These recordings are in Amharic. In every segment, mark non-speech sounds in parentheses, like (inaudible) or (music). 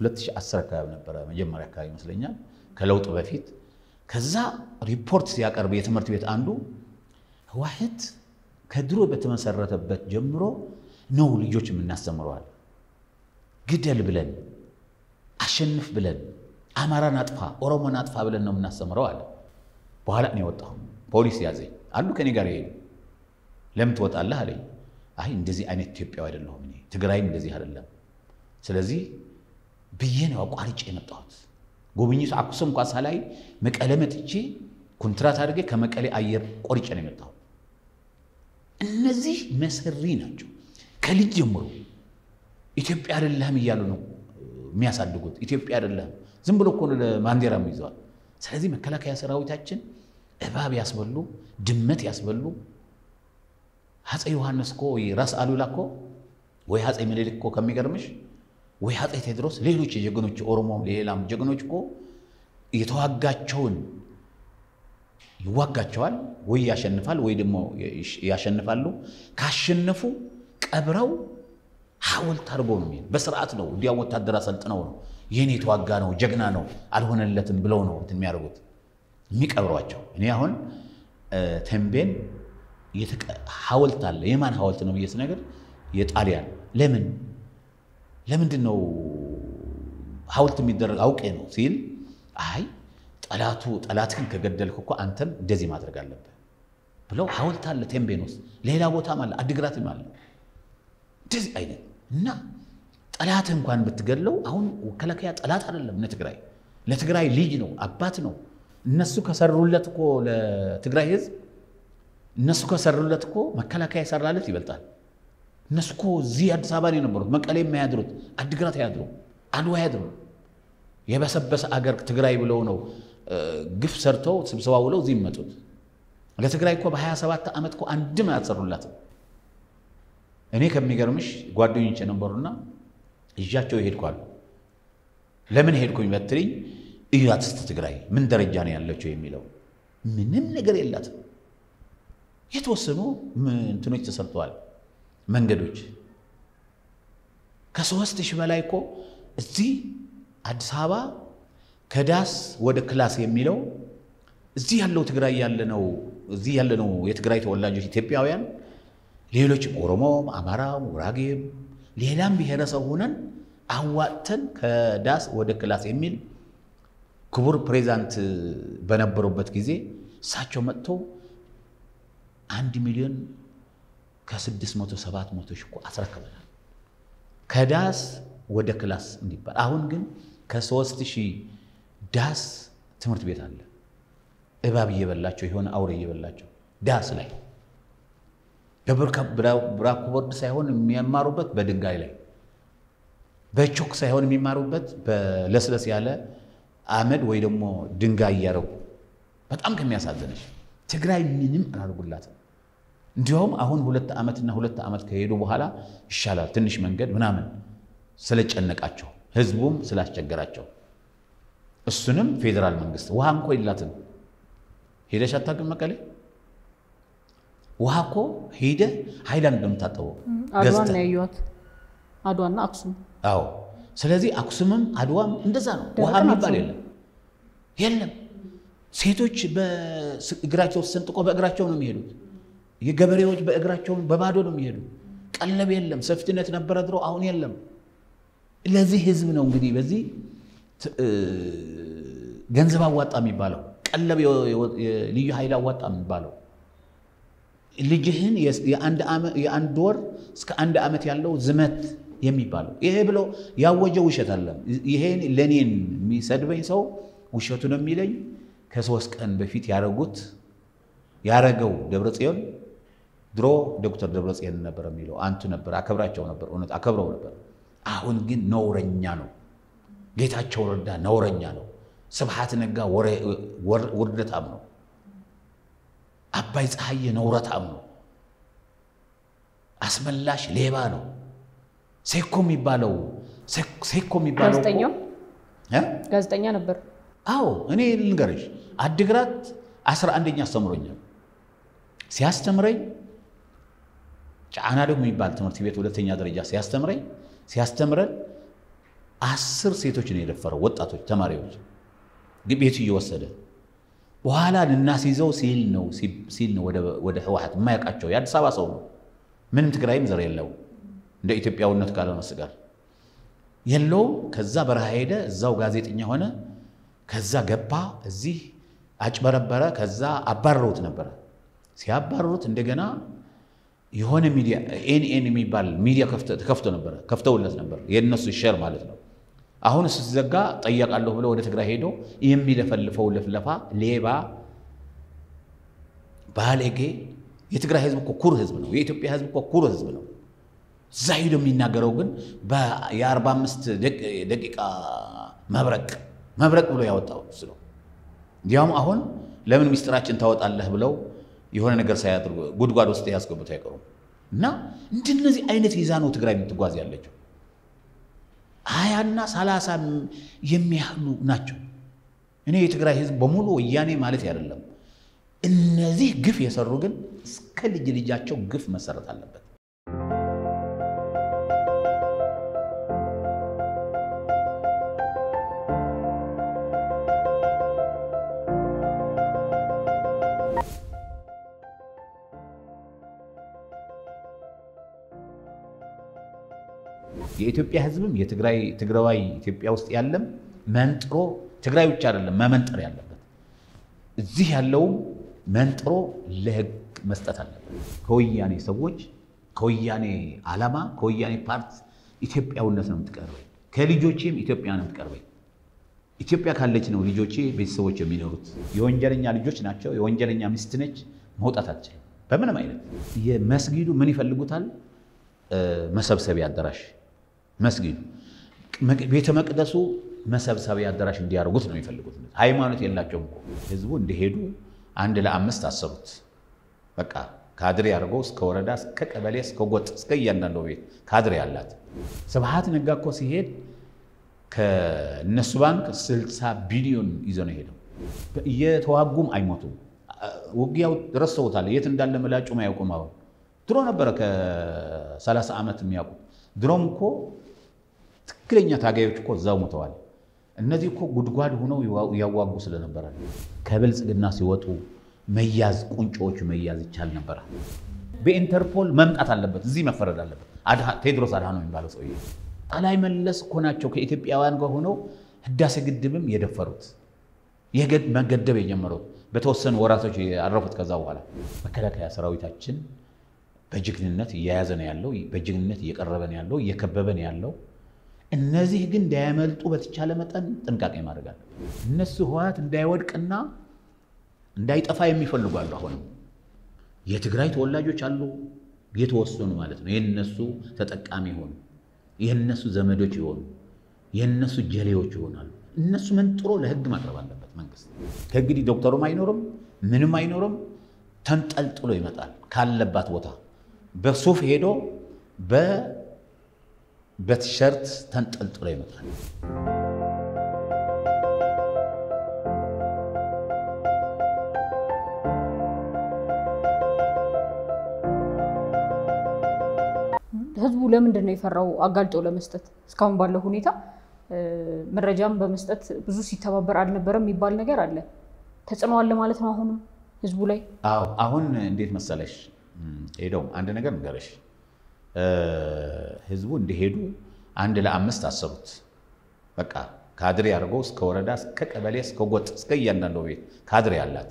2010 አካባቢ ነበረ መጀመሪያ አካባቢ ይመስለኛል ከለውጥ በፊት። ከዛ ሪፖርት ሲያቀርብ የትምህርት ቤት አንዱ ህወሓት ከድሮ በተመሰረተበት ጀምሮ ነው ልጆች የምናስተምረዋል። ግደል ብለን አሸንፍ ብለን አማራን አጥፋ ኦሮሞን አጥፋ ብለን ነው የምናስተምረው አለ። በኋላ እኔ ወጣሁ፣ ፖሊስ ያዘኝ። አሉ ከኔ ጋር ይሄዱ ለምን ትወጣለህ አለኝ። አይ እንደዚህ አይነት ኢትዮጵያዊ አይደለሁም እኔ ትግራይም እንደዚህ አይደለም። ስለዚህ ብዬ ነው አቋርጬ የመጣሁት። ጉብኝቱ አክሱም እንኳ ሳላይ መቀሌ መጥቼ ኮንትራት አድርጌ ከመቀሌ አየር ቆርጬ ነው የመጣሁት። እነዚህ መሰሪ ናቸው። ከልጅ ጀምሮ ኢትዮጵያ አይደለህም እያሉ ነው የሚያሳድጉት። ኢትዮጵያ አይደለህም ዝም ብሎ እኮ ለባንዲራም ይዘዋል። ስለዚህ መከላከያ ሰራዊታችን እባብ ያስበሉ ድመት ያስበሉ አፄ ዮሐንስ እኮ ወይ ራስ አሉላ እኮ ወይ አፄ ምኒልክ እኮ ከሚገርምሽ ወይ አፄ ቴዎድሮስ ሌሎች የጀግኖች ኦሮሞም ሌላም ጀግኖች እኮ የተዋጋቸውን ይዋጋቸዋል ወይ ያሸንፋል ወይ ደግሞ ያሸንፋሉ። ካሸነፉ ቀብረው ሐውልት አድርጎ ነው የሚሄድ። በስርዓት ነው እንዲያው ወታደር አሰልጥነው ነው ይህን የተዋጋ ነው ጀግና ነው አልሆነለትም ብለው ነው የሚያደርጉት የሚቀብሯቸው። እኔ አሁን ተንቤን ሐውልት አለ። የማን ሐውልት ነው ብዬ ስነግር የጣሊያን ለምን ለምንድን ነው ሐውልት የሚደረግ አውቄ ነው ሲል አይ ጠላቱ ጠላትህን ከገደልክ እኮ አንተም እንደዚህ ማድረግ አለብህ ብለው ሐውልት አለ ቴምቤን ውስጥ ሌላ ቦታም አለ አድግራትም አለ። እንደዚህ አይነት እና ጠላትህ እንኳን ብትገድለው አሁን መከላከያ ጠላት አይደለም ለትግራይ ለትግራይ ልጅ ነው አባት ነው። እነሱ ከሰሩለት እኮ ለትግራይ ህዝብ እነሱ ከሰሩለት እኮ መከላከያ የሰራለት ይበልጣል እነሱ እኮ እዚህ አዲስ አበባ ነው የነበሩት። መቀሌ የማያድሩት አድግራት አያድሩ አድዋ አያድሩ የበሰበሰ አገር ትግራይ ብለው ነው ግፍ ሰርተው ስብሰባ ውለው እዚህ ይመጡት ለትግራይ እኮ በ27 ዓመት እኮ አንድም አያሰሩላትም። እኔ ከሚገርምሽ ጓደኞች የነበሩና ይዣቸው ይሄድኳሉ ለምን ሄድኩኝ ብትዪኝ እያት እስቲ ትግራይ ምን ደረጃ ነው ያለችው የሚለው። ምንም ነገር የላትም። የተወሰኑ እንትኖች ተሰርተዋል መንገዶች። ከሶስት ሺህ በላይ እኮ እዚህ አዲስ አበባ ከዳስ ወደ ክላስ የሚለው እዚህ ያለው ትግራይ ያለነው እዚህ ያለነው የትግራይ ተወላጆች ኢትዮጵያውያን። ሌሎችም ኦሮሞም፣ አማራም፣ ጉራጌም ሌላም ብሔረሰብ ሆነን አዋጥተን ከዳስ ወደ ክላስ የሚል ክቡር ፕሬዚዳንት በነበሩበት ጊዜ እሳቸው መጥተው አንድ ሚሊዮን ከስድስት መቶ ሰባት መቶ ሺህ እኮ አስረክበናል ከዳስ ወደ ክላስ እንዲባል። አሁን ግን ከሶስት ሺህ ዳስ ትምህርት ቤት አለ። እባብ እየበላቸው የሆነ አውሬ እየበላቸው ዳስ ላይ በብላክቦርድ ሳይሆን የሚማሩበት በድንጋይ ላይ በቾክ ሳይሆን የሚማሩበት በለስለስ ያለ አመድ ወይ ደግሞ ድንጋይ እያረጉ በጣም ከሚያሳዝነሽ ትግራይ ምንም አላደርጉላትም። እንዲያውም አሁን ሁለት ዓመትና ሁለት ዓመት ከሄዱ በኋላ ይሻላል ትንሽ መንገድ ምናምን ስለጨነቃቸው ህዝቡም ስላስቸገራቸው እሱንም ፌዴራል መንግስት ውሃ እንኮ የላትም። ሄደሽ አታውቅም መቀሌ? ውሃ እኮ ሄደ ሃይላንድ ነው የምታጠበው አድዋን ነው ያየኋት። አድዋና አክሱም። አዎ። ስለዚህ አክሱምም አድዋም እንደዛ ነው። ውሃ የሚባል የለም የለም። ሴቶች በእግራቸው ሰንጥቆ በእግራቸው ነው የሚሄዱት። የገበሬዎች በእግራቸው በባዶ ነው የሚሄዱት። ቀለብ የለም። ሰፍትነት ነበረ ድሮ፣ አሁን የለም። ለዚህ ህዝብ ነው እንግዲህ በዚህ ገንዘብ አዋጣ የሚባለው ቀለብ የልዩ ኃይል አዋጣ የሚባለው ልጅህን የአንድ ወር እስከ አንድ ዓመት ያለው ዝመት የሚባለው ይሄ ብሎ ያወጀ ውሸት አለም። ይሄን ለእኔን የሚሰድበኝ ሰው ውሸቱ ነው የሚለኝ ከሶስት ቀን በፊት ያደረጉት ያረገው ደብረጽዮን ድሮ ዶክተር ደብረጽዮን ነበር የሚለው አንቱ ነበር፣ አከብራቸው ነበር፣ እውነት አከብረው ነበር። አሁን ግን ነውረኛ ነው። ጌታቸው ረዳ ነውረኛ ነው። ስብሐት ነጋ ውርደታም ነው። አባይ ፀሐዬ ነውረታም ነው። አስመላሽ ሌባ ነው። ሴኮ የሚባለው ሴኮ የሚባለው? ጋዜጠኛ ነበር። አዎ እኔ ልንገርሽ አድግራት አስራ አንደኛ አስተምሮኛል። ሲያስተምረኝ ጫና ደግሞ የሚባል ትምህርት ቤት ሁለተኛ ደረጃ ሲያስተምረኝ ሲያስተምረን አስር ሴቶች ነው የደፈረው፣ ወጣቶች ተማሪዎች ቤቱ እየወሰደ በኋላ ልናስይዘው ሲል ነው ሲል ነው ወደ ህወሓት የማያውቃቸው የአዲስ አበባ ሰው ነው። ምንም ትግራይም ዘር የለው እንደ ኢትዮጵያዊነት ካልሆነ ስጋር የለውም። ከዛ በረሃ ሄደ፣ እዛው ጋዜጠኛ ሆነ። ከዛ ገባ፣ እዚህ አጭበረበረ። ከዛ አባረሩት ነበረ። ሲያባረሩት እንደገና የሆነ ሚዲያ ኤንኤን የሚባል ሚዲያ ከፍቶ ነበረ፣ ከፍተውለት ነበር፣ የእነሱ ሸር ማለት ነው። አሁን ሲዘጋ ጠየቃለሁ ብሎ ወደ ትግራይ ሄዶ የሚለፈልፈው ልፍለፋ ሌባ፣ ባለጌ። የትግራይ ህዝብ እኮ ኩሩ ህዝብ ነው። የኢትዮጵያ ህዝብ እኮ ኩሩ ህዝብ ነው። እዛ ሄዶ የሚናገረው ግን የአርባ አምስት ደቂቃ መብረቅ መብረቅ ብሎ ያወጣው ነው። እንዲያውም አሁን ለምን ምስጢራችን ታወጣለህ ብለው የሆነ ነገር ሳያደርጉ ጉድጓድ ውስጥ ያስገቡት አይቀሩም። እና እንደነዚህ አይነት ይዛ ነው ትግራይ የምትጓዝ ያለችው። ሀያና ሰላሳ የሚያህሉ ናቸው። እኔ የትግራይ ህዝብ በሙሉ ወያኔ ማለት አይደለም። እነዚህ ግፍ የሰሩ ግን እስከ ልጅ ልጃቸው ግፍ መሰረት አለበት። የኢትዮጵያ ህዝብም የትግራይ ትግራዋይ ኢትዮጵያ ውስጥ ያለም መንጥሮ ትግራይ ብቻ አይደለም መመንጠር ያለበት እዚህ ያለውም መንጥሮ ለህግ መስጠት አለበት። ከወያኔ ሰዎች ከወያኔ ዓላማ ከወያኔ ፓርት ኢትዮጵያዊነት ነው የምትቀርበኝ። ከልጆቼም ኢትዮጵያ ነው የምትቀርበኝ። ኢትዮጵያ ካለች ነው ልጆቼ ቤተሰቦች የሚኖሩት። የወንጀለኛ ልጆች ናቸው። የወንጀለኛ ሚስት ነች። መውጣት አትችልም በምንም አይነት። የመስጊዱ ምን ይፈልጉታል? መሰብሰቢያ አዳራሽ መስጊዱ ቤተ መቅደሱ መሰብሰቢያ አዳራሽ እንዲያደርጉት ነው የሚፈልጉት። ሃይማኖት የላቸውም ህዝቡ እንደሄዱ አንድ ለአምስት አሰሩት። በቃ ካድሬ አድርገው እስከ ወረዳ እስከ ቀበሌ እስከ ጎጥ እስከ እያንዳንዱ ቤት ካድሬ አላት። ስብሃት ነጋ እኮ ሲሄድ ከእነሱ ባንክ 60 ቢሊዮን ይዞ ነው የሄደው። እየተዋጉም አይሞቱም። ውጊያው ረስተውታል። የት እንዳለ መላጩም አያውቁም። አሁን ድሮ ነበረ ከ30 ዓመት የሚያውቁ ድሮም እኮ ትክክለኛ ታጋዮች እኮ እዛው ሞተዋል። እነዚህ እኮ ጉድጓድ ሆነው ያዋጉ ስለነበረ ከብልጽግና ሲወጡ መያዝ ቁንጮዎቹ መያዝ ይቻል ነበረ። በኢንተርፖል መምጣት አለበት፣ እዚህ መፈረድ አለበት። ቴድሮስ አድሃኖም የሚባለው ሰውዬ ጠቅላይ መለስ እኮ ናቸው ከኢትዮጵያውያን ጋር ሆነው ህዳሴ ግድብም የደፈሩት መገደብ የጀመሩት በተወሰኑ ወራቶች ያረፉት። ከዛ በኋላ መከላከያ ሰራዊታችን በጀግንነት እየያዘ ነው ያለው፣ በጀግንነት እየቀረበ ነው ያለው፣ እየከበበ ነው ያለው። እነዚህ ግን እንዳያመልጡ በተቻለ መጠን ጥንቃቄ ማድረግ አለ። እነሱ ህወሓት እንዳይወድቅና እንዳይጠፋ የሚፈልጉ አሉ። አሁንም የትግራይ ተወላጆች አሉ፣ የተወሰኑ ማለት ነው። የነሱ ተጠቃሚ የሆኑ የነሱ ዘመዶች የሆኑ የነሱ ጀሌዎች ይሆናሉ። እነሱ መንጥሮ ለህግ ማቅረብ አለበት መንግስት። ከእንግዲህ ዶክተሩም አይኖርም፣ ምንም አይኖርም። ተንጠልጥሎ ይመጣል ካለባት ቦታ በሱፍ ሄዶ በቲሸርት ተንጠልጥሎ ይመጣል። ህዝቡ ለምንድን ነው የፈራው አጋልጦ ለመስጠት? እስካሁን ባለው ሁኔታ መረጃም በመስጠት ብዙ ሲተባበር አልነበረም የሚባል ነገር አለ። ተጽዕኖ አለ ማለት ነው አሁንም ህዝቡ ላይ። አዎ አሁን እንዴት መሰለሽ ሄደው አንድ ነገር ንገረሽ፣ ህዝቡ እንደሄዱ አንድ ለአምስት አሰሩት። በቃ ካድሬ አድርገው እስከ ወረዳ እስከ ቀበሌ እስከ ጎጥ እስከ እያንዳንዱ ቤት ካድሬ አላት።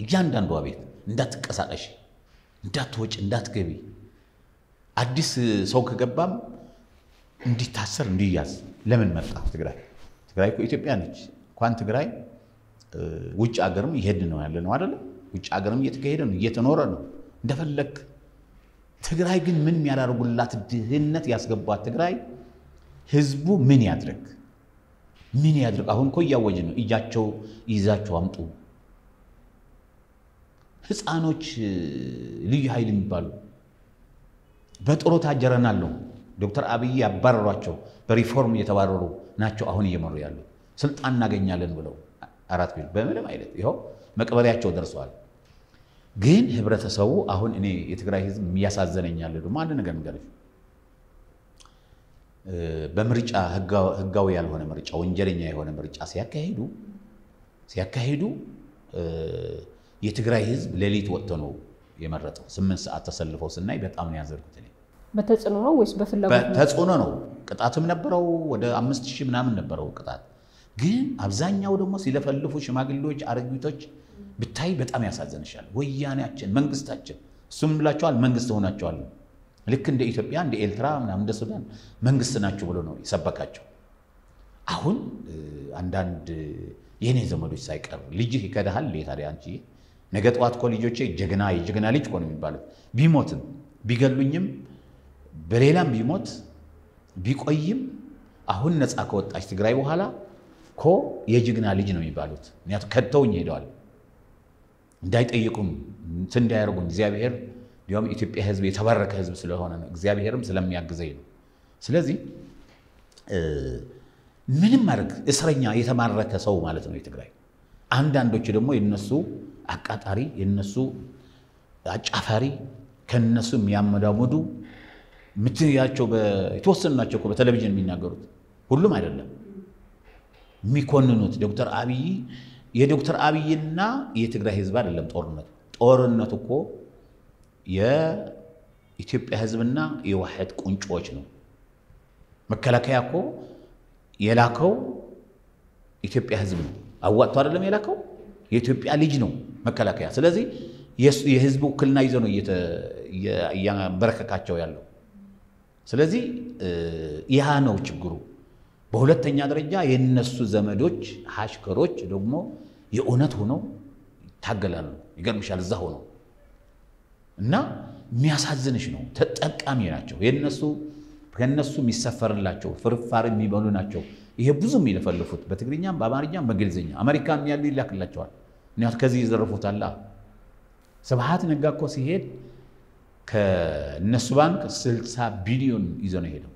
እያንዳንዷ ቤት እንዳትቀሳቀሽ፣ እንዳትወጭ፣ እንዳትገቢ አዲስ ሰው ከገባም እንዲታሰር እንዲያዝ። ለምን መጣ ትግራይ? ትግራይ ኢትዮጵያ ነች። እንኳን ትግራይ ውጭ ሀገርም እየሄድን ነው ያለ ነው አይደለም? ውጭ ሀገርም እየተካሄደ ነው እየተኖረ ነው እንደፈለግ። ትግራይ ግን ምን ያላደርጉላት ድህነት ያስገቧት ትግራይ ህዝቡ ምን ያድርግ? ምን ያድርግ? አሁን እኮ እያወጅ ነው። እጃቸው ይዛቸው አምጡ። ህፃኖች ልዩ ኃይል የሚባሉ በጥሮታ ጀረናል ነው ዶክተር አብይ ያባረሯቸው በሪፎርም እየተባረሩ ናቸው። አሁን እየመሩ ያሉ ስልጣን እናገኛለን ብለው አራት ቢሉ በምንም አይነት ይኸው መቅበሪያቸው ደርሰዋል። ግን ህብረተሰቡ አሁን እኔ የትግራይ ህዝብ የሚያሳዘነኛል ደግሞ አንድ ነገር ንገረች በምርጫ ህጋዊ ያልሆነ ምርጫ ወንጀለኛ የሆነ ምርጫ ሲያካሂዱ ሲያካሂዱ የትግራይ ህዝብ ሌሊት ወጥቶ ነው የመረጠው። ስምንት ሰዓት ተሰልፈው ስናይ በጣም ነው ያዘርኩት እኔ። በተጽዕኖ ነው ወይስ በፍላጎት? ተጽዕኖ ነው። ቅጣትም ነበረው ወደ አምስት ሺህ ምናምን ነበረው ቅጣት። ግን አብዛኛው ደግሞ ሲለፈልፉ ሽማግሌዎች፣ አረጊቶች ብታይ በጣም ያሳዘንሻል። ወያኔያችን መንግስታችን እሱም ብላቸዋል መንግስት ሆናቸዋል። ልክ እንደ ኢትዮጵያ እንደ ኤርትራ ምናምን እንደ ሱዳን መንግስት ናቸው ብሎ ነው የሰበካቸው። አሁን አንዳንድ የእኔ ዘመዶች ሳይቀር ልጅህ ይከዳሃል ታዲያ አንቺ ነገ ጠዋት እኮ ልጆቼ ጀግና የጀግና ልጅ እኮ ነው የሚባሉት። ቢሞትም ቢገሉኝም በሌላም ቢሞት ቢቆይም አሁን ነፃ ከወጣች ትግራይ በኋላ እኮ የጀግና ልጅ ነው የሚባሉት። ምክንያቱም ከድተውኝ ሄደዋል። እንዳይጠይቁም እንዳያደርጉም እግዚአብሔር እንዲያውም የኢትዮጵያ ሕዝብ የተባረከ ሕዝብ ስለሆነ እግዚአብሔርም ስለሚያግዘኝ ነው። ስለዚህ ምንም ማድረግ እስረኛ የተማረከ ሰው ማለት ነው የትግራይ አንዳንዶቹ ደግሞ የነሱ አቃጣሪ የነሱ አጫፋሪ ከነሱ የሚያመዳመዱ ምትያቸው የተወሰኑ ናቸው እኮ በቴሌቪዥን የሚናገሩት ሁሉም አይደለም። የሚኮንኑት ዶክተር አብይ የዶክተር አብይና የትግራይ ህዝብ አይደለም ጦርነቱ። ጦርነቱ እኮ የኢትዮጵያ ህዝብና የዋሕድ ቁንጮዎች ነው። መከላከያ እኮ የላከው ኢትዮጵያ ህዝብ ነው። አዋጥቶ አይደለም የላከው የኢትዮጵያ ልጅ ነው መከላከያ። ስለዚህ የህዝብ ውክልና ይዞ ነው እያንበረከካቸው ያለው። ስለዚህ ይህ ነው ችግሩ። በሁለተኛ ደረጃ የነሱ ዘመዶች አሽከሮች ደግሞ የእውነት ሆነው ይታገላሉ። ይገርምሻል፣ እዛ ሆነው እና የሚያሳዝንሽ ነው። ተጠቃሚ ናቸው። የነሱ ከነሱ የሚሰፈርላቸው ፍርፋሪ የሚበሉ ናቸው። ይሄ ብዙ የሚለፈልፉት በትግርኛም በአማርኛም በእንግሊዝኛ አሜሪካን ያሉ ይላክላቸዋል። ምክንያቱ ከዚህ ይዘርፉታላ። ስብሐት ነጋ እኮ ሲሄድ ከእነሱ ባንክ 60 ቢሊዮን ይዞ ነው ሄደው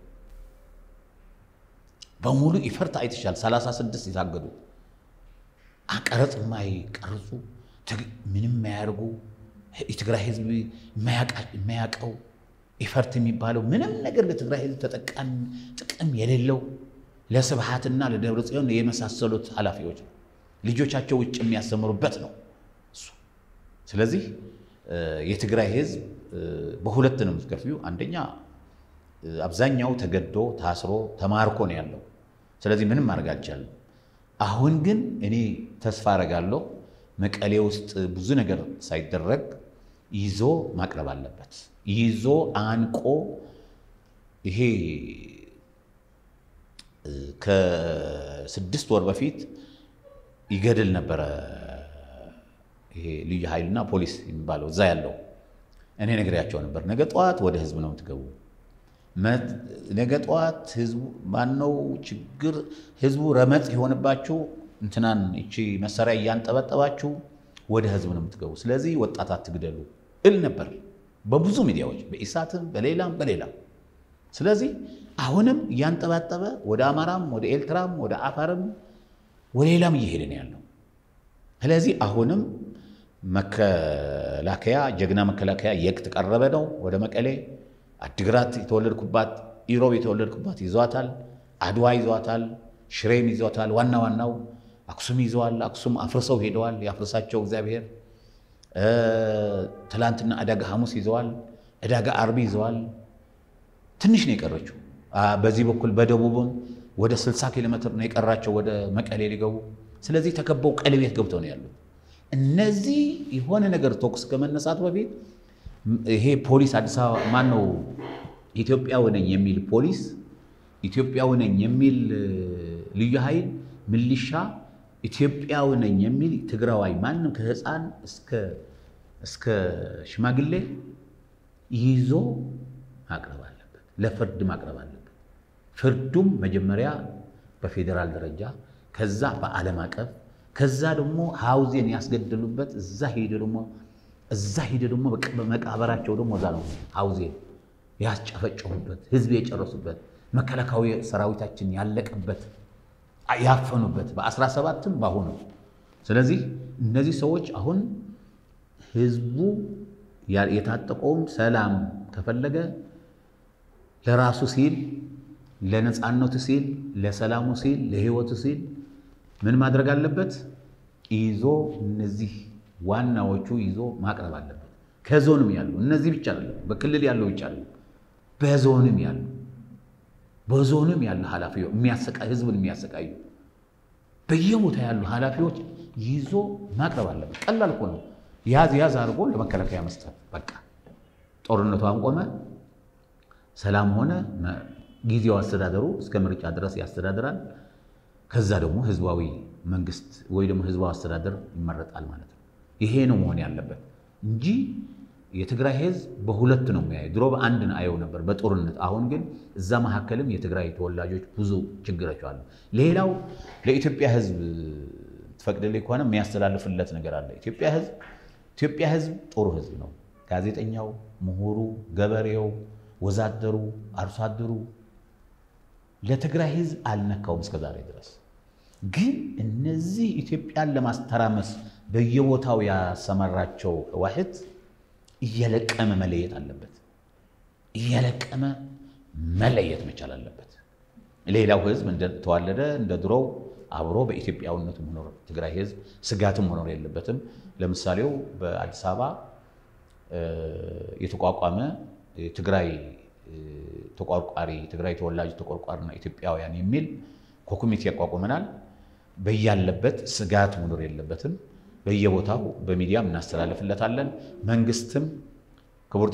በሙሉ ይፈርት አይተሻል። 36 የታገዱ ቀረጽ የማይቀርጹ ምንም የማያደርጉ የትግራይ ህዝብ የማያውቀው ኢፈርት የሚባለው ምንም ነገር ለትግራይ ህዝብ ተጠቃሚ ጥቅም የሌለው ለስብሐትና ለደብረ ጽዮን የመሳሰሉት ኃላፊዎች ነው። ልጆቻቸው ውጭ የሚያስተምሩበት ነው ስለዚህ የትግራይ ህዝብ በሁለት ነው የምትከፍዩ። አንደኛ አብዛኛው ተገዶ ታስሮ ተማርኮ ነው ያለው። ስለዚህ ምንም ማድረግ አልቻለም። አሁን ግን እኔ ተስፋ አረጋለሁ መቀሌ ውስጥ ብዙ ነገር ሳይደረግ ይዞ ማቅረብ አለበት። ይዞ አንቆ ይሄ ከስድስት ወር በፊት ይገድል ነበረ። ይሄ ልዩ ኃይልና ፖሊስ የሚባለው እዛ ያለው እኔ ነግሬያቸው ነበር። ነገ ጠዋት ወደ ህዝብ ነው የምትገቡ። ነገ ጠዋት ህዝቡ ማነው ችግር ህዝቡ ረመጥ የሆነባችሁ እንትናን እቺ መሳሪያ እያንጠበጠባችሁ ወደ ህዝብ ነው የምትገቡ። ስለዚህ ወጣት አትግደሉ እል ነበር በብዙ ሚዲያዎች በኢሳትም በሌላም በሌላም። ስለዚህ አሁንም እያንጠባጠበ ወደ አማራም ወደ ኤርትራም ወደ አፋርም ወደ ሌላም እየሄደ ነው ያለው። ስለዚህ አሁንም መከላከያ ጀግና መከላከያ የቅት ቀረበ ነው ወደ መቀሌ። አድግራት የተወለድኩባት ኢሮብ የተወለድኩባት ይዟታል። አድዋ ይዟታል። ሽሬም ይዟታል። ዋና ዋናው አክሱም ይዘዋል። አክሱም አፍርሰው ሄደዋል። ያፍርሳቸው እግዚአብሔር። ትላንትና ዕዳጋ ሐሙስ ይዘዋል። ዕዳጋ አርቢ ይዘዋል። ትንሽ ነው የቀረችው። በዚህ በኩል በደቡብም ወደ 60 ኪሎ ሜትር ነው የቀራቸው ወደ መቀሌ ሊገቡ። ስለዚህ ተከበው ቀለቤት ገብተው ነው ያሉት። እነዚህ የሆነ ነገር ተኩስ ከመነሳቱ በፊት ይሄ ፖሊስ አዲስ አበባ ማን ነው ኢትዮጵያዊ ነኝ የሚል ፖሊስ ኢትዮጵያዊ ነኝ የሚል ልዩ ኃይል ምልሻ ኢትዮጵያዊ ነኝ የሚል ትግራዋይ ማንም ከህፃን እስከ ሽማግሌ ይዞ ማቅረብ አለበት፣ ለፍርድ ማቅረብ አለበት። ፍርዱም መጀመሪያ በፌዴራል ደረጃ ከዛ በዓለም አቀፍ ከዛ ደግሞ ሀውዜን ያስገደሉበት እዛ ሄደ ደግሞ እዛ ሄደ ደግሞ በመቃበራቸው ደግሞ እዛ ነው ሀውዜን ያስጨፈጨፉበት ህዝብ የጨረሱበት መከላከያዊ ሰራዊታችን ያለቀበት ያፈኑበት በአስራ ሰባትም በአሁኑ ስለዚህ እነዚህ ሰዎች አሁን ህዝቡ የታጠቀውም ሰላም ከፈለገ ለራሱ ሲል ለነፃነቱ ሲል፣ ለሰላሙ ሲል፣ ለህይወቱ ሲል ምን ማድረግ አለበት? ይዞ እነዚህ ዋናዎቹ ይዞ ማቅረብ አለበት። ከዞንም ያሉ እነዚህ ብቻ አይደለም፣ በክልል ያለው ብቻ አይደለም፣ በዞንም ያሉ በዞንም ያሉ ኃላፊዎች ህዝብን የሚያሰቃዩ በየቦታ ያሉ ኃላፊዎች ይዞ ማቅረብ አለበት። ቀላል እኮ ነው። ያዝ ያዝ አድርጎ ለመከላከያ መስጠት በቃ ጦርነቱ አንቆመ፣ ሰላም ሆነ። ጊዜው አስተዳደሩ እስከ ምርጫ ድረስ ያስተዳድራል። ከዛ ደግሞ ህዝባዊ መንግስት ወይ ደግሞ ህዝባዊ አስተዳደር ይመረጣል ማለት ነው። ይሄ ነው መሆን ያለበት እንጂ የትግራይ ህዝብ በሁለት ነው የሚያየው። ድሮ በአንድ አየው ነበር በጦርነት። አሁን ግን እዛ መካከልም የትግራይ ተወላጆች ብዙ ችግሮች አሉ። ሌላው ለኢትዮጵያ ህዝብ ትፈቅድልኝ ከሆነ የሚያስተላልፍለት ነገር አለ። ኢትዮጵያ ህዝብ ኢትዮጵያ ህዝብ ጥሩ ህዝብ ነው። ጋዜጠኛው፣ ምሁሩ፣ ገበሬው፣ ወዛደሩ፣ አርሶ አደሩ ለትግራይ ህዝብ አልነካውም እስከዛሬ ድረስ። ግን እነዚህ ኢትዮጵያን ለማስተራመስ በየቦታው ያሰማራቸው ህዋሕት እየለቀመ መለየት አለበት። እየለቀመ መለየት መቻል አለበት። ሌላው ህዝብ እንደተዋለደ እንደ ድሮው አብሮ በኢትዮጵያዊነቱ መኖር ትግራይ ህዝብ ስጋትም መኖር የለበትም። ለምሳሌው በአዲስ አበባ የተቋቋመ ትግራይ ተቆርቋሪ ትግራይ ተወላጅ ተቆርቋሪና ኢትዮጵያውያን የሚል ኮሚቴ ያቋቁመናል። በያለበት ስጋት መኖር የለበትም። በየቦታው በሚዲያም እናስተላልፍለታለን። መንግስትም ክቡር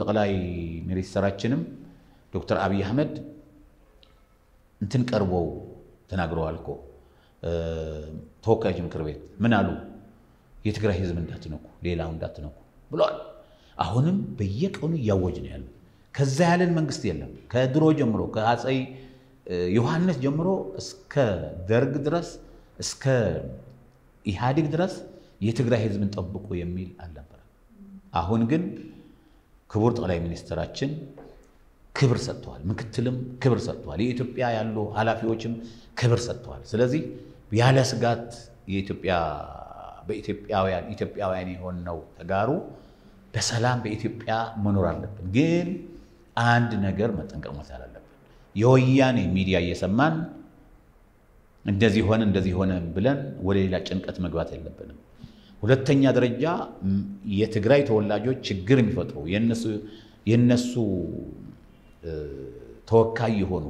ጠቅላይ ሚኒስትራችንም ዶክተር አብይ አህመድ እንትን ቀርበው ተናግረዋል እኮ ተወካዮች ምክር ቤት ምን አሉ? የትግራይ ህዝብ እንዳትነኩ፣ ሌላው እንዳትነኩ ብለዋል። አሁንም በየቀኑ እያወጅ ነው ያለው። ከዛ ያለን መንግስት የለም። ከድሮ ጀምሮ ከአፄ ዮሐንስ ጀምሮ እስከ ደርግ ድረስ እስከ ኢህአዴግ ድረስ የትግራይ ህዝብን ጠብቁ የሚል አልነበረ። አሁን ግን ክቡር ጠቅላይ ሚኒስትራችን ክብር ሰጥተዋል። ምክትልም ክብር ሰጥተዋል። የኢትዮጵያ ያሉ ኃላፊዎችም ክብር ሰጥተዋል። ስለዚህ ያለ ስጋት የኢትዮጵያ በኢትዮጵያውያን ኢትዮጵያውያን የሆነው ተጋሩ በሰላም በኢትዮጵያ መኖር አለብን። ግን አንድ ነገር መጠንቀቅ መቻል አለብን። የወያኔ ሚዲያ እየሰማን እንደዚህ ሆነ እንደዚህ ሆነ ብለን ወደ ሌላ ጭንቀት መግባት የለብንም። ሁለተኛ ደረጃ የትግራይ ተወላጆች ችግር የሚፈጥሩ የነሱ ተወካይ የሆኑ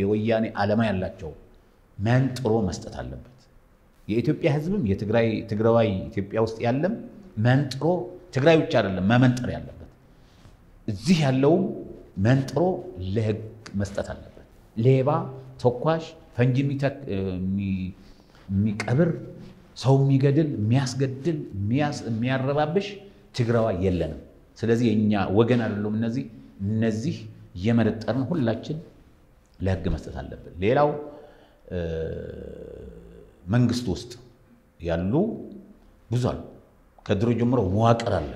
የወያኔ ዓላማ ያላቸው መንጥሮ መስጠት አለበት። የኢትዮጵያ ህዝብም የትግራይ ትግራዋይ ኢትዮጵያ ውስጥ ያለም መንጥሮ ትግራይ ብቻ አይደለም መመንጠር ያለበት እዚህ ያለውም መንጥሮ ለህግ መስጠት አለበት። ሌባ፣ ተኳሽ፣ ፈንጂ የሚቀብር ሰው የሚገድል የሚያስገድል የሚያረባብሽ ትግራዋይ የለንም። ስለዚህ የእኛ ወገን አይደሉም እነዚህ እነዚህ እየመረጠርን ሁላችን ለህግ መስጠት አለብን። ሌላው መንግስት ውስጥ ያሉ ብዙ አሉ። ከድሮ ጀምሮ መዋቅር አለ፣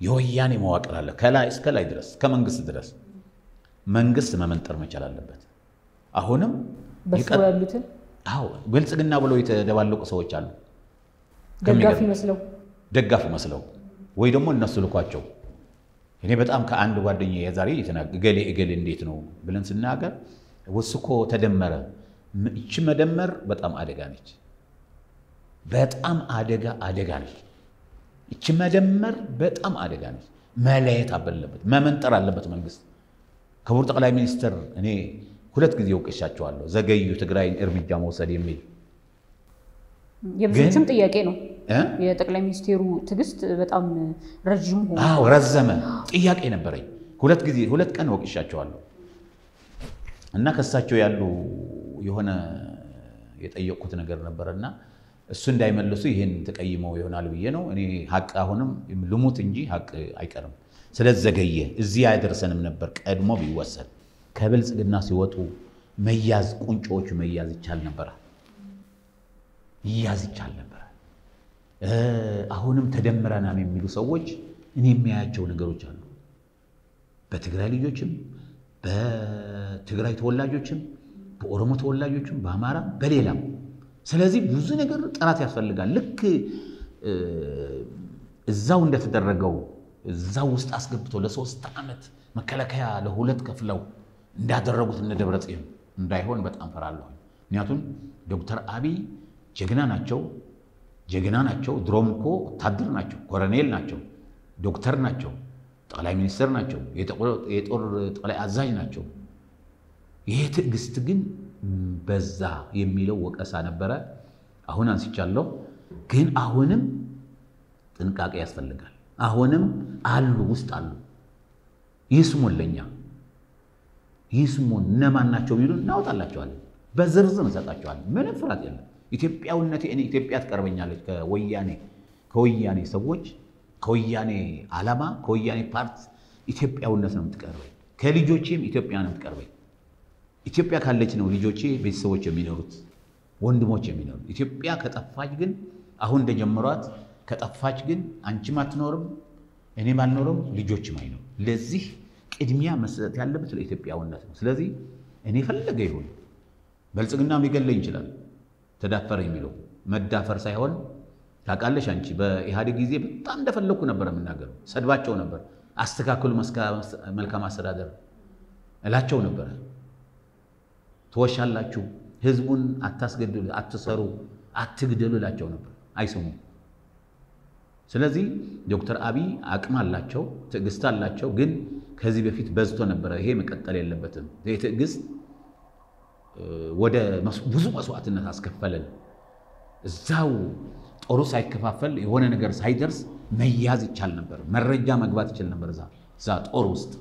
የወያኔ መዋቅር አለ፣ ከላይ እስከ ላይ ድረስ ከመንግስት ድረስ መንግስት መመንጠር መቻል አለበት። አሁንም በስሩ ያሉትን አዎ ብልጽግና ብለው የተደባለቁ ሰዎች አሉ። ደጋፊ መስለው ደጋፊ መስለው ወይ ደግሞ እነሱ ልኳቸው እኔ በጣም ከአንድ ጓደኛ የዛሬ እገሌ እገሌ እንዴት ነው ብለን ስናገር ውስኮ ተደመረ። እቺ መደመር በጣም አደጋ ነች። በጣም አደጋ አደጋ ነች። እቺ መደመር በጣም አደጋ ነች። መለየት አለበት፣ መመንጠር አለበት መንግስት። ክቡር ጠቅላይ ሚኒስትር እኔ ሁለት ጊዜ ወቅሻቸዋለሁ፣ ዘገዩ ትግራይን እርምጃ መውሰድ የሚል የብዙዎችም ጥያቄ ነው። የጠቅላይ ሚኒስቴሩ ትዕግስት በጣም ረዥም ሆኖ አዎ ረዘመ። ጥያቄ ነበረኝ። ሁለት ጊዜ ሁለት ቀን ወቅሻቸዋለሁ እና ከሳቸው ያሉ የሆነ የጠየቁት ነገር ነበረና እሱ እንዳይመልሱ ይህን ተቀይመው ይሆናል ብዬ ነው። እኔ ሀቅ አሁንም ልሙት እንጂ ሀቅ አይቀርም። ስለዘገየ እዚህ አይደርሰንም ነበር። ቀድሞ ቢወሰድ ከብልጽግና ሲወጡ መያዝ ቁንጮዎቹ መያዝ ይቻል ነበረ፣ ይያዝ ይቻል ነበረ። አሁንም ተደምረናል የሚሉ ሰዎች እኔ የሚያያቸው ነገሮች አሉ። በትግራይ ልጆችም፣ በትግራይ ተወላጆችም፣ በኦሮሞ ተወላጆችም፣ በአማራ በሌላም። ስለዚህ ብዙ ነገር ጥራት ያስፈልጋል። ልክ እዛው እንደተደረገው እዛው ውስጥ አስገብተው ለሶስት ዓመት መከላከያ ለሁለት ከፍለው እንዳደረጉት እነ ደብረ ጽዮን እንዳይሆን በጣም ፈራለሁ። ምክንያቱም ዶክተር አብይ ጀግና ናቸው፣ ጀግና ናቸው። ድሮም እኮ ወታደር ናቸው፣ ኮሎኔል ናቸው፣ ዶክተር ናቸው፣ ጠቅላይ ሚኒስትር ናቸው፣ የጦር ጠቅላይ አዛዥ ናቸው። ይሄ ትዕግስት ግን በዛ የሚለው ወቀሳ ነበረ። አሁን አንስቻለሁ። ግን አሁንም ጥንቃቄ ያስፈልጋል። አሁንም አሉ ውስጥ አሉ። ይስሙን፣ ለእኛ ይስሙን። እነማን ናቸው ቢሉን እናወጣላቸዋለን፣ በዝርዝር እንሰጣቸዋለን። ምንም ፍርሃት የለም። ኢትዮጵያዊነቴ እኔ ኢትዮጵያ ትቀርበኛለች ከወያኔ ከወያኔ ሰዎች ከወያኔ ዓላማ ከወያኔ ፓርት ኢትዮጵያዊነት ነው የምትቀርበኝ። ከልጆቼም ኢትዮጵያ ነው የምትቀርበኝ። ኢትዮጵያ ካለች ነው ልጆቼ ቤተሰቦች የሚኖሩት ወንድሞች የሚኖሩት። ኢትዮጵያ ከጠፋች ግን አሁን እንደጀመሯት ከጠፋች ግን አንቺም አትኖርም፣ እኔም አልኖርም፣ ልጆችም አይኖርም። ለዚህ ቅድሚያ መስጠት ያለበት ለኢትዮጵያዊነት ነው። ስለዚህ እኔ ፈለገ ይሁን ብልጽግናም ሊገለኝ ይችላል። ተዳፈረ የሚለው መዳፈር ሳይሆን ታውቃለሽ፣ አንቺ በኢህአዴግ ጊዜ በጣም እንደፈለግኩ ነበር የምናገረው። ሰድባቸው ነበር። አስተካክሉ፣ መልካም አስተዳደር እላቸው ነበረ። ትወሻላችሁ፣ ህዝቡን አታስገድሉ፣ አትሰሩ፣ አትግደሉ እላቸው ነበር። አይሰሙም። ስለዚህ ዶክተር አብይ አቅም አላቸው፣ ትዕግስት አላቸው። ግን ከዚህ በፊት በዝቶ ነበረ። ይሄ መቀጠል የለበትም። ይህ ትዕግስት ወደ ብዙ መስዋዕትነት አስከፈለን። እዛው ጦሩ ሳይከፋፈል የሆነ ነገር ሳይደርስ መያዝ ይቻል ነበር። መረጃ መግባት ይችል ነበር እዛ ጦር ውስጥ።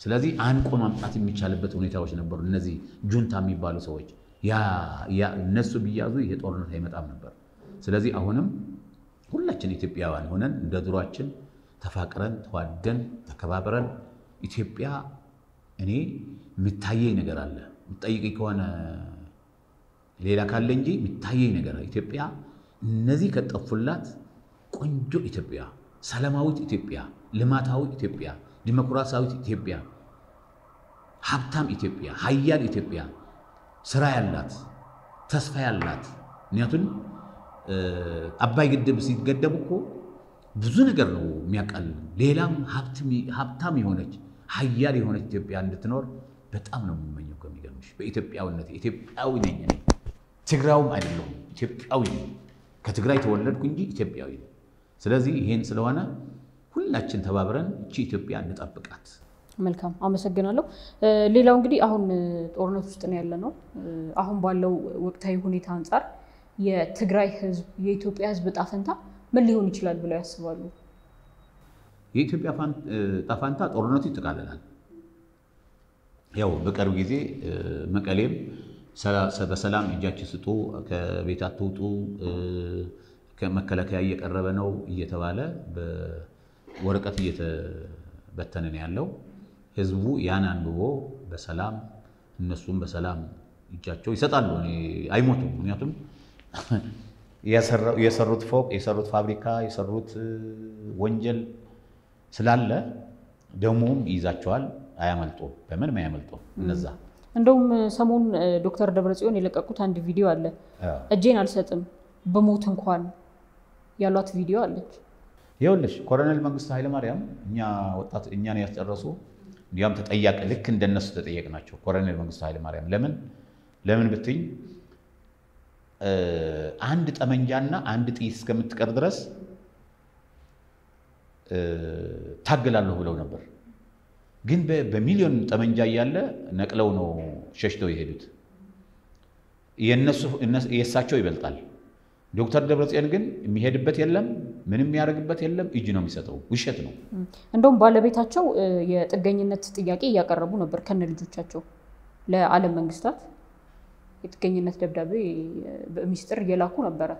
ስለዚህ አንቆ ማምጣት የሚቻልበት ሁኔታዎች ነበሩ። እነዚህ ጁንታ የሚባሉ ሰዎች እነሱ ቢያዙ ይሄ ጦርነት አይመጣም ነበር። ስለዚህ አሁንም ሁላችን ኢትዮጵያውያን ሆነን እንደ ድሯችን ተፋቅረን ተዋደን ተከባብረን ኢትዮጵያ እኔ የሚታየኝ ነገር አለ የምትጠይቀኝ ከሆነ ሌላ ካለ እንጂ የሚታየኝ ነገር ኢትዮጵያ እነዚህ ከጠፉላት ቆንጆ ኢትዮጵያ፣ ሰላማዊት ኢትዮጵያ፣ ልማታዊ ኢትዮጵያ፣ ዲሞክራሲያዊት ኢትዮጵያ፣ ሀብታም ኢትዮጵያ፣ ሀያል ኢትዮጵያ፣ ስራ ያላት ተስፋ ያላት ምክንያቱም አባይ ግድብ ሲገደብ እኮ ብዙ ነገር ነው የሚያቃልል። ሌላም ሀብታም የሆነች ሀያል የሆነች ኢትዮጵያ እንድትኖር በጣም ነው የምመኘው። ከሚገርምሽ በኢትዮጵያዊነት ኢትዮጵያዊ ነኝ ትግራውም አይደለሁም ኢትዮጵያዊ ነኝ። ከትግራይ ተወለድኩ እንጂ ኢትዮጵያዊ ነኝ። ስለዚህ ይሄን ስለሆነ ሁላችን ተባብረን እቺ ኢትዮጵያ እንጠብቃት። መልካም አመሰግናለሁ። ሌላው እንግዲህ አሁን ጦርነት ውስጥ ነው ያለ ነው። አሁን ባለው ወቅታዊ ሁኔታ አንጻር የትግራይ ህዝብ የኢትዮጵያ ህዝብ ዕጣ ፈንታ ምን ሊሆን ይችላል ብለው ያስባሉ? የኢትዮጵያ ዕጣ ፈንታ ጦርነቱ ይጠቃልላል። ያው በቅርብ ጊዜ መቀሌም በሰላም እጃችን ስጡ፣ ከቤት አትውጡ፣ ከመከላከያ እየቀረበ ነው እየተባለ በወረቀት እየተበተነ ነው ያለው። ህዝቡ ያን አንብቦ በሰላም እነሱም በሰላም እጃቸው ይሰጣሉ፣ አይሞቱም። ምክንያቱም (laughs) የሰሩት ፎቅ፣ የሰሩት ፋብሪካ፣ የሰሩት ወንጀል ስላለ ደሞም ይይዛቸዋል። አያመልጦ በምንም አያመልጦ። እነዛ እንደውም ሰሞኑን ዶክተር ደብረጽዮን የለቀቁት አንድ ቪዲዮ አለ። እጄን አልሰጥም በሞት እንኳን ያሏት ቪዲዮ አለች። ይኸውልሽ ኮሎኔል መንግስቱ ኃይለማርያም እኛ ወጣት እኛን ያስጨረሱ እንዲያውም ተጠያቂ ልክ እንደነሱ ተጠየቅ ናቸው። ኮሎኔል መንግስቱ ኃይለማርያም ለምን ለምን ብትኝ አንድ ጠመንጃና አንድ ጥይት እስከምትቀር ድረስ ታግላለሁ ብለው ነበር። ግን በሚሊዮን ጠመንጃ እያለ ነቅለው ነው ሸሽተው የሄዱት። የእሳቸው ይበልጣል። ዶክተር ደብረጽዮን ግን የሚሄድበት የለም፣ ምንም የሚያደርግበት የለም። እጅ ነው የሚሰጠው። ውሸት ነው። እንደውም ባለቤታቸው የጥገኝነት ጥያቄ እያቀረቡ ነበር ከነ ልጆቻቸው ለዓለም መንግስታት የጥገኝነት ደብዳቤ በሚስጥር እየላኩ ነበረ።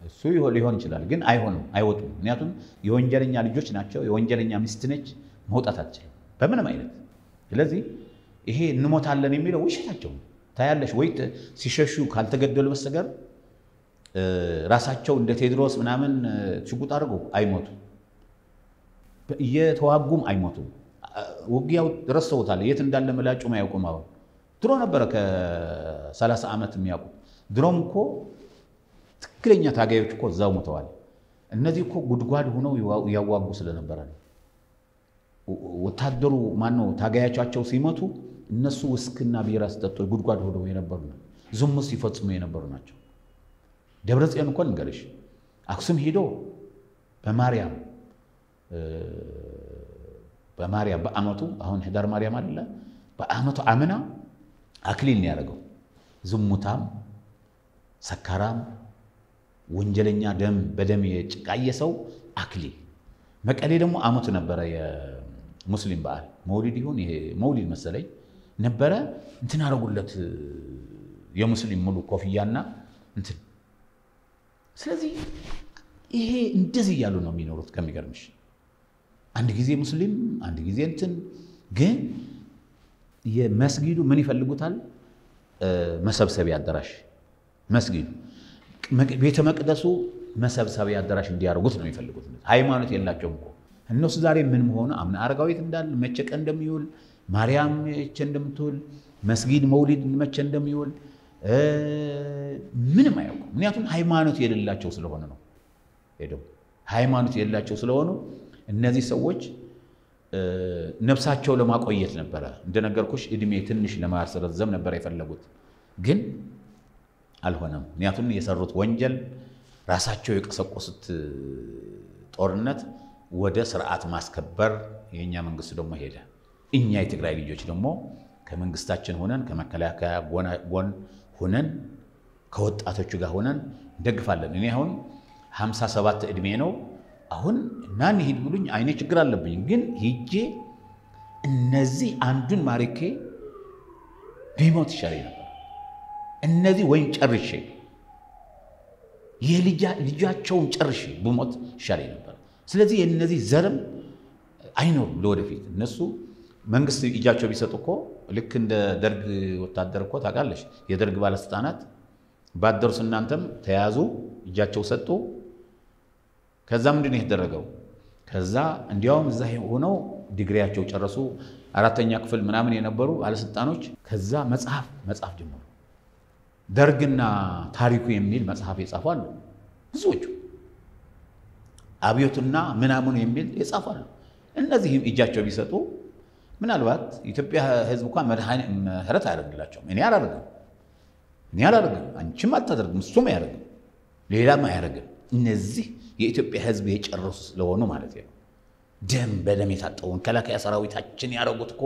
እሱ ሊሆን ይችላል፣ ግን አይሆንም፣ አይወጡም። ምክንያቱም የወንጀለኛ ልጆች ናቸው። የወንጀለኛ ሚስት ነች፣ መውጣት አትችልም በምንም አይነት። ስለዚህ ይሄ እንሞታለን የሚለው ውሸታቸው ታያለሽ ወይ ሲሸሹ ካልተገደሉ በስተቀር ራሳቸው እንደ ቴዎድሮስ ምናምን ሽጉጥ አድርገው አይሞቱም፣ እየተዋጉም አይሞቱም። ውጊያው ረስተውታል። የት እንዳለ መላጩም አያውቁም። አሁን ድሮ ነበረ ከ30 ዓመት የሚያውቁት። ድሮም እኮ ትክክለኛ ታጋዮች እኮ እዛው ሞተዋል። እነዚህ እኮ ጉድጓድ ሆነው ያዋጉ ስለነበረ ነው። ወታደሩ ማነው ታጋያቻቸው ሲመቱ እነሱ ውስክና ቢራ ሲጠጡ ጉድጓድ ሆደው የነበሩ ነው። ዝሙት ሲፈጽሙ የነበሩ ናቸው። ደብረ ጽዮን እኮ ልንገርሽ አክሱም ሂዶ በማርያም በማርያም በዓመቱ አሁን ህዳር ማርያም አይደለ በዓመቱ አምና አክሊል ነው ያደረገው። ዝሙታም፣ ሰካራም፣ ወንጀለኛ ደም በደም የጭቃየ ሰው አክሊል። መቀሌ ደግሞ ዓመቱ ነበረ የሙስሊም በዓል መውሊድ ይሁን ይሄ መውሊድ መሰለኝ ነበረ። እንትን አደረጉለት የሙስሊም ሙሉ ኮፍያና እንትን። ስለዚህ ይሄ እንደዚህ እያሉ ነው የሚኖሩት። ከሚገርምሽ አንድ ጊዜ ሙስሊም አንድ ጊዜ እንትን ግን የመስጊዱ ምን ይፈልጉታል? መሰብሰቢያ አዳራሽ መስጊዱ ቤተ መቅደሱ መሰብሰቢያ አዳራሽ እንዲያደርጉት ነው የሚፈልጉት። ሃይማኖት የላቸውም እኮ እነሱ ዛሬ ምን መሆኑ አምና አረጋዊት እንዳለ መቼ ቀን እንደሚውል ማርያም መቼ እንደምትውል መስጊድ መውሊድ መቼ እንደሚውል ምንም አያውቁም። ምክንያቱም ሃይማኖት የሌላቸው ስለሆነ ነው። ሄደው ሃይማኖት የሌላቸው ስለሆኑ እነዚህ ሰዎች ነፍሳቸው ለማቆየት ነበረ። እንደነገርኩሽ እድሜ ትንሽ ለማስረዘም ነበረ የፈለጉት፣ ግን አልሆነም። ምክንያቱም የሰሩት ወንጀል ራሳቸው የቀሰቆሱት ጦርነት ወደ ስርዓት ማስከበር የእኛ መንግስት ደግሞ ሄደ። እኛ የትግራይ ልጆች ደግሞ ከመንግስታችን ሆነን ከመከላከያ ጎን ሆነን ከወጣቶቹ ጋር ሆነን እንደግፋለን። እኔ አሁን 57 ዕድሜ ነው። አሁን ናን ሂድ ብሉኝ አይኔ ችግር አለብኝ፣ ግን ሂጄ እነዚህ አንዱን ማርኬ ቢሞት ይሻለኝ ነበር። እነዚህ ወይም ጨርሼ ልጃቸውን ጨርሼ ብሞት ይሻለኝ ነበር። ስለዚህ የእነዚህ ዘርም አይኖሩም ለወደፊት። እነሱ መንግስት እጃቸው ቢሰጡ እኮ ልክ እንደ ደርግ ወታደር እኮ ታውቃለሽ፣ የደርግ ባለስልጣናት ባደሩስ እናንተም ተያዙ፣ እጃቸው ሰጡ። ከዛ ምንድን ነው የተደረገው? ከዛ እንዲያውም እዛ ሆነው ዲግሪያቸው ጨረሱ። አራተኛ ክፍል ምናምን የነበሩ ባለስልጣኖች ከዛ መጽሐፍ መጽሐፍ ጀመሩ። ደርግና ታሪኩ የሚል መጽሐፍ የጻፉ አሉ ብዙዎቹ። አብዮትና ምናምኑ የሚል የጻፉ አሉ። እነዚህም እጃቸው ቢሰጡ ምናልባት ኢትዮጵያ ሕዝብ እንኳን ምህረት አያደርግላቸውም። እኔ አላደርግም፣ እኔ አላደርግም፣ አንቺም አታደርግም፣ እሱም አያደርግም፣ ሌላም አያደርግም። እነዚህ የኢትዮጵያ ሕዝብ የጨረሱ ስለሆኑ ማለት ነው። ደም በደም የታጠቡ መከላከያ ሰራዊታችን ያደረጉት እኮ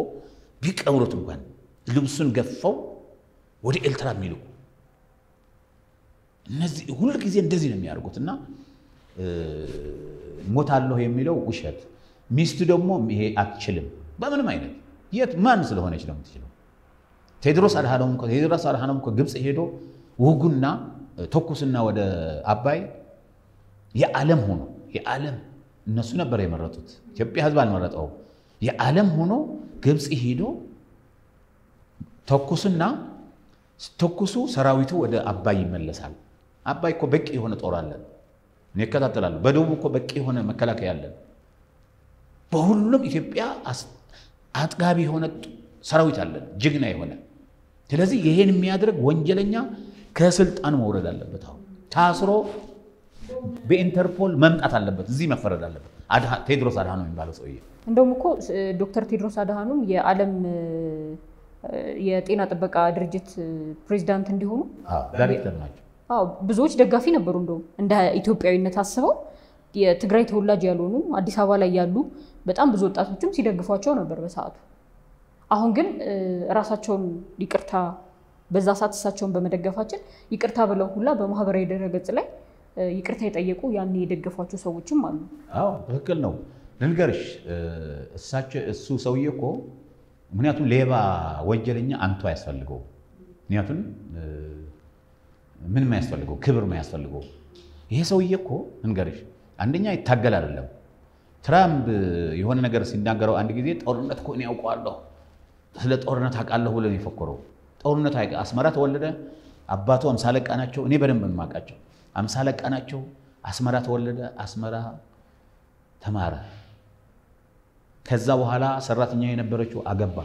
ቢቀብሩት እንኳን ልብሱን ገፈው ወደ ኤርትራ የሚልኩ እነዚህ ሁል ጊዜ እንደዚህ ነው የሚያደርጉት። እና ሞታለሁ የሚለው ውሸት። ሚስቱ ደግሞ ይሄ አትችልም በምንም አይነት የት ማን ስለሆነች ነው የምትችለው? ቴዎድሮስ አድሃኖም ቴዎድሮስ አድሃኖም እኮ ግብፅ ሄዶ ውጉና ተኩስና ወደ አባይ የዓለም ሆኖ የዓለም እነሱ ነበር የመረጡት። ኢትዮጵያ ህዝብ አልመረጠውም። የዓለም ሆኖ ግብፅ ሄዶ ተኩስና ተኩሱ ሰራዊቱ ወደ አባይ ይመለሳል። አባይ እኮ በቂ የሆነ ጦር አለን፣ እኔ እከታተላለሁ። በደቡብ እኮ በቂ የሆነ መከላከያ አለን። በሁሉም ኢትዮጵያ አጥጋቢ የሆነ ሰራዊት አለን፣ ጀግና የሆነ ስለዚህ ይሄን የሚያደርግ ወንጀለኛ ከስልጣን መውረድ አለበት። አሁን ታስሮ በኢንተርፖል መምጣት አለበት። እዚህ መፈረድ አለበት። ቴድሮስ አድሃኖም የሚባለው ሰውዬ እንደውም እኮ ዶክተር ቴድሮስ አድሃኖም የዓለም የጤና ጥበቃ ድርጅት ፕሬዚዳንት እንዲሆኑ ዳይሬክተር ናቸው። ብዙዎች ደጋፊ ነበሩ። እንደውም እንደ ኢትዮጵያዊነት አስበው የትግራይ ተወላጅ ያልሆኑ አዲስ አበባ ላይ ያሉ በጣም ብዙ ወጣቶችም ሲደግፏቸው ነበር በሰዓቱ። አሁን ግን ራሳቸውን ይቅርታ በዛ ሰዓት እሳቸውን በመደገፋችን ይቅርታ ብለው ሁላ በማህበራዊ ድረገጽ ላይ ይቅርታ የጠየቁ ያን የደገፏቸው ሰዎችም አሉ። አዎ ትክክል ነው። ልንገርሽ እሳቸው እሱ ሰውዬ እኮ ምክንያቱም ሌባ ወንጀለኛ አንቱ አያስፈልገው። ምክንያቱም ምን ማያስፈልገው ክብር ማያስፈልገው። ይሄ ሰውዬ እኮ ልንገርሽ አንደኛ ይታገል አይደለም። ትራምፕ የሆነ ነገር ሲናገረው አንድ ጊዜ ጦርነት እኮ እኔ ያውቀዋለሁ ስለ ጦርነት አውቃለሁ ብሎ የፈኮረው ጦርነት አስመራ ተወለደ። አባቱ አምሳ አለቃ ናቸው። እኔ በደንብ የማውቃቸው አምሳ ናቸው። አስመራ ተወለደ። አስመራ ተማረ። ከዛ በኋላ ሰራተኛ የነበረችው አገባ።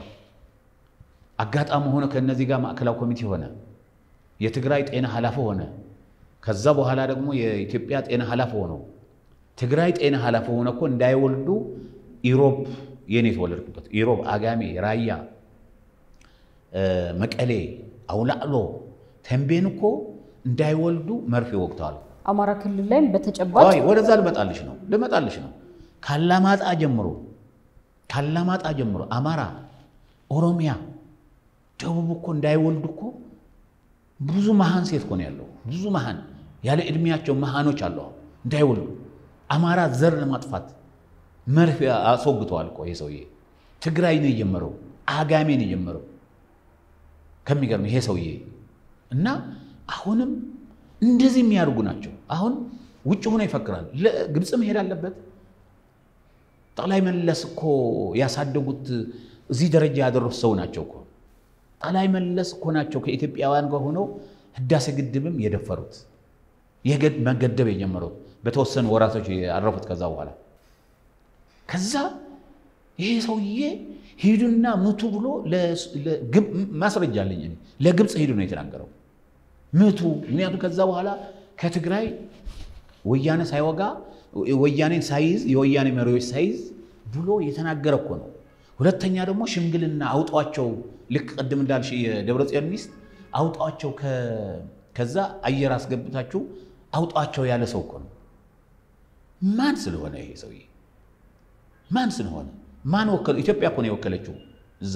አጋጣሚ ሆነ ከነዚህ ጋር ማዕከላዊ ኮሚቴ ሆነ። የትግራይ ጤና ኃላፊ ሆነ። ከዛ በኋላ ደግሞ የኢትዮጵያ ጤና ኃላፊ ሆነው ትግራይ ጤና ኃላፊ ሆነ እኮ እንዳይወልዱ ኢሮብ የኔ የተወለድኩበት ኢሮብ፣ አጋሜ፣ ራያ መቀሌ፣ አውላዕሎ፣ ተንቤን እኮ እንዳይወልዱ መርፌ ወቅተዋል። አማራ ክልል ላይም በተጨባጭ ወደዛ ልመጣልሽ ነው ልመጣልሽ ነው። ካላማጣ ጀምሮ ካላማጣ ጀምሮ አማራ፣ ኦሮሚያ፣ ደቡብ እኮ እንዳይወልዱ እኮ ብዙ መሃን ሴት ነው ያለው። ብዙ መሃን ያለ ዕድሜያቸው መሃኖች አሉ እንዳይወልዱ። አማራ ዘር ለማጥፋት መርፌ አስወግተዋል እኮ ይሄ ሰውዬ። ትግራይ ነው የጀመረው፣ አጋሜ ነው የጀመረው። ከሚገርም ይሄ ሰውዬ እና አሁንም እንደዚህ የሚያደርጉ ናቸው። አሁን ውጭ ሆኖ ይፈክራል። ግብፅ መሄድ አለበት። ጠቅላይ መለስ እኮ ያሳደጉት እዚህ ደረጃ ያደረሱ ሰው ናቸው እኮ ጠቅላይ መለስ እኮ ናቸው ከኢትዮጵያውያን ጋር ሆነው ህዳሴ ግድብም የደፈሩት መገደብ የጀመሩት በተወሰኑ ወራቶች ያረፉት። ከዛ በኋላ ከዛ ይሄ ሰውዬ ሂዱና ምቱ ብሎ ማስረጃ አለኝ ለግብፅ ሂዱ ነው የተናገረው። ምቱ ምክንያቱም ከዛ በኋላ ከትግራይ ወያኔ ሳይወጋ ወያኔን ሳይዝ የወያኔ መሪዎች ሳይዝ ብሎ የተናገረ እኮ ነው። ሁለተኛ ደግሞ ሽምግልና አውጧቸው፣ ልክ ቅድም እንዳልሽ የደብረ ጽዮን ሚስት አውጧቸው፣ ከዛ አየር አስገብታችሁ አውጧቸው ያለ ሰው እኮ ነው። ማን ስለሆነ ይሄ ሰውዬ ማን ስለሆነ ማን ወከሉ? ኢትዮጵያ እኮ ነው የወከለችው እዛ።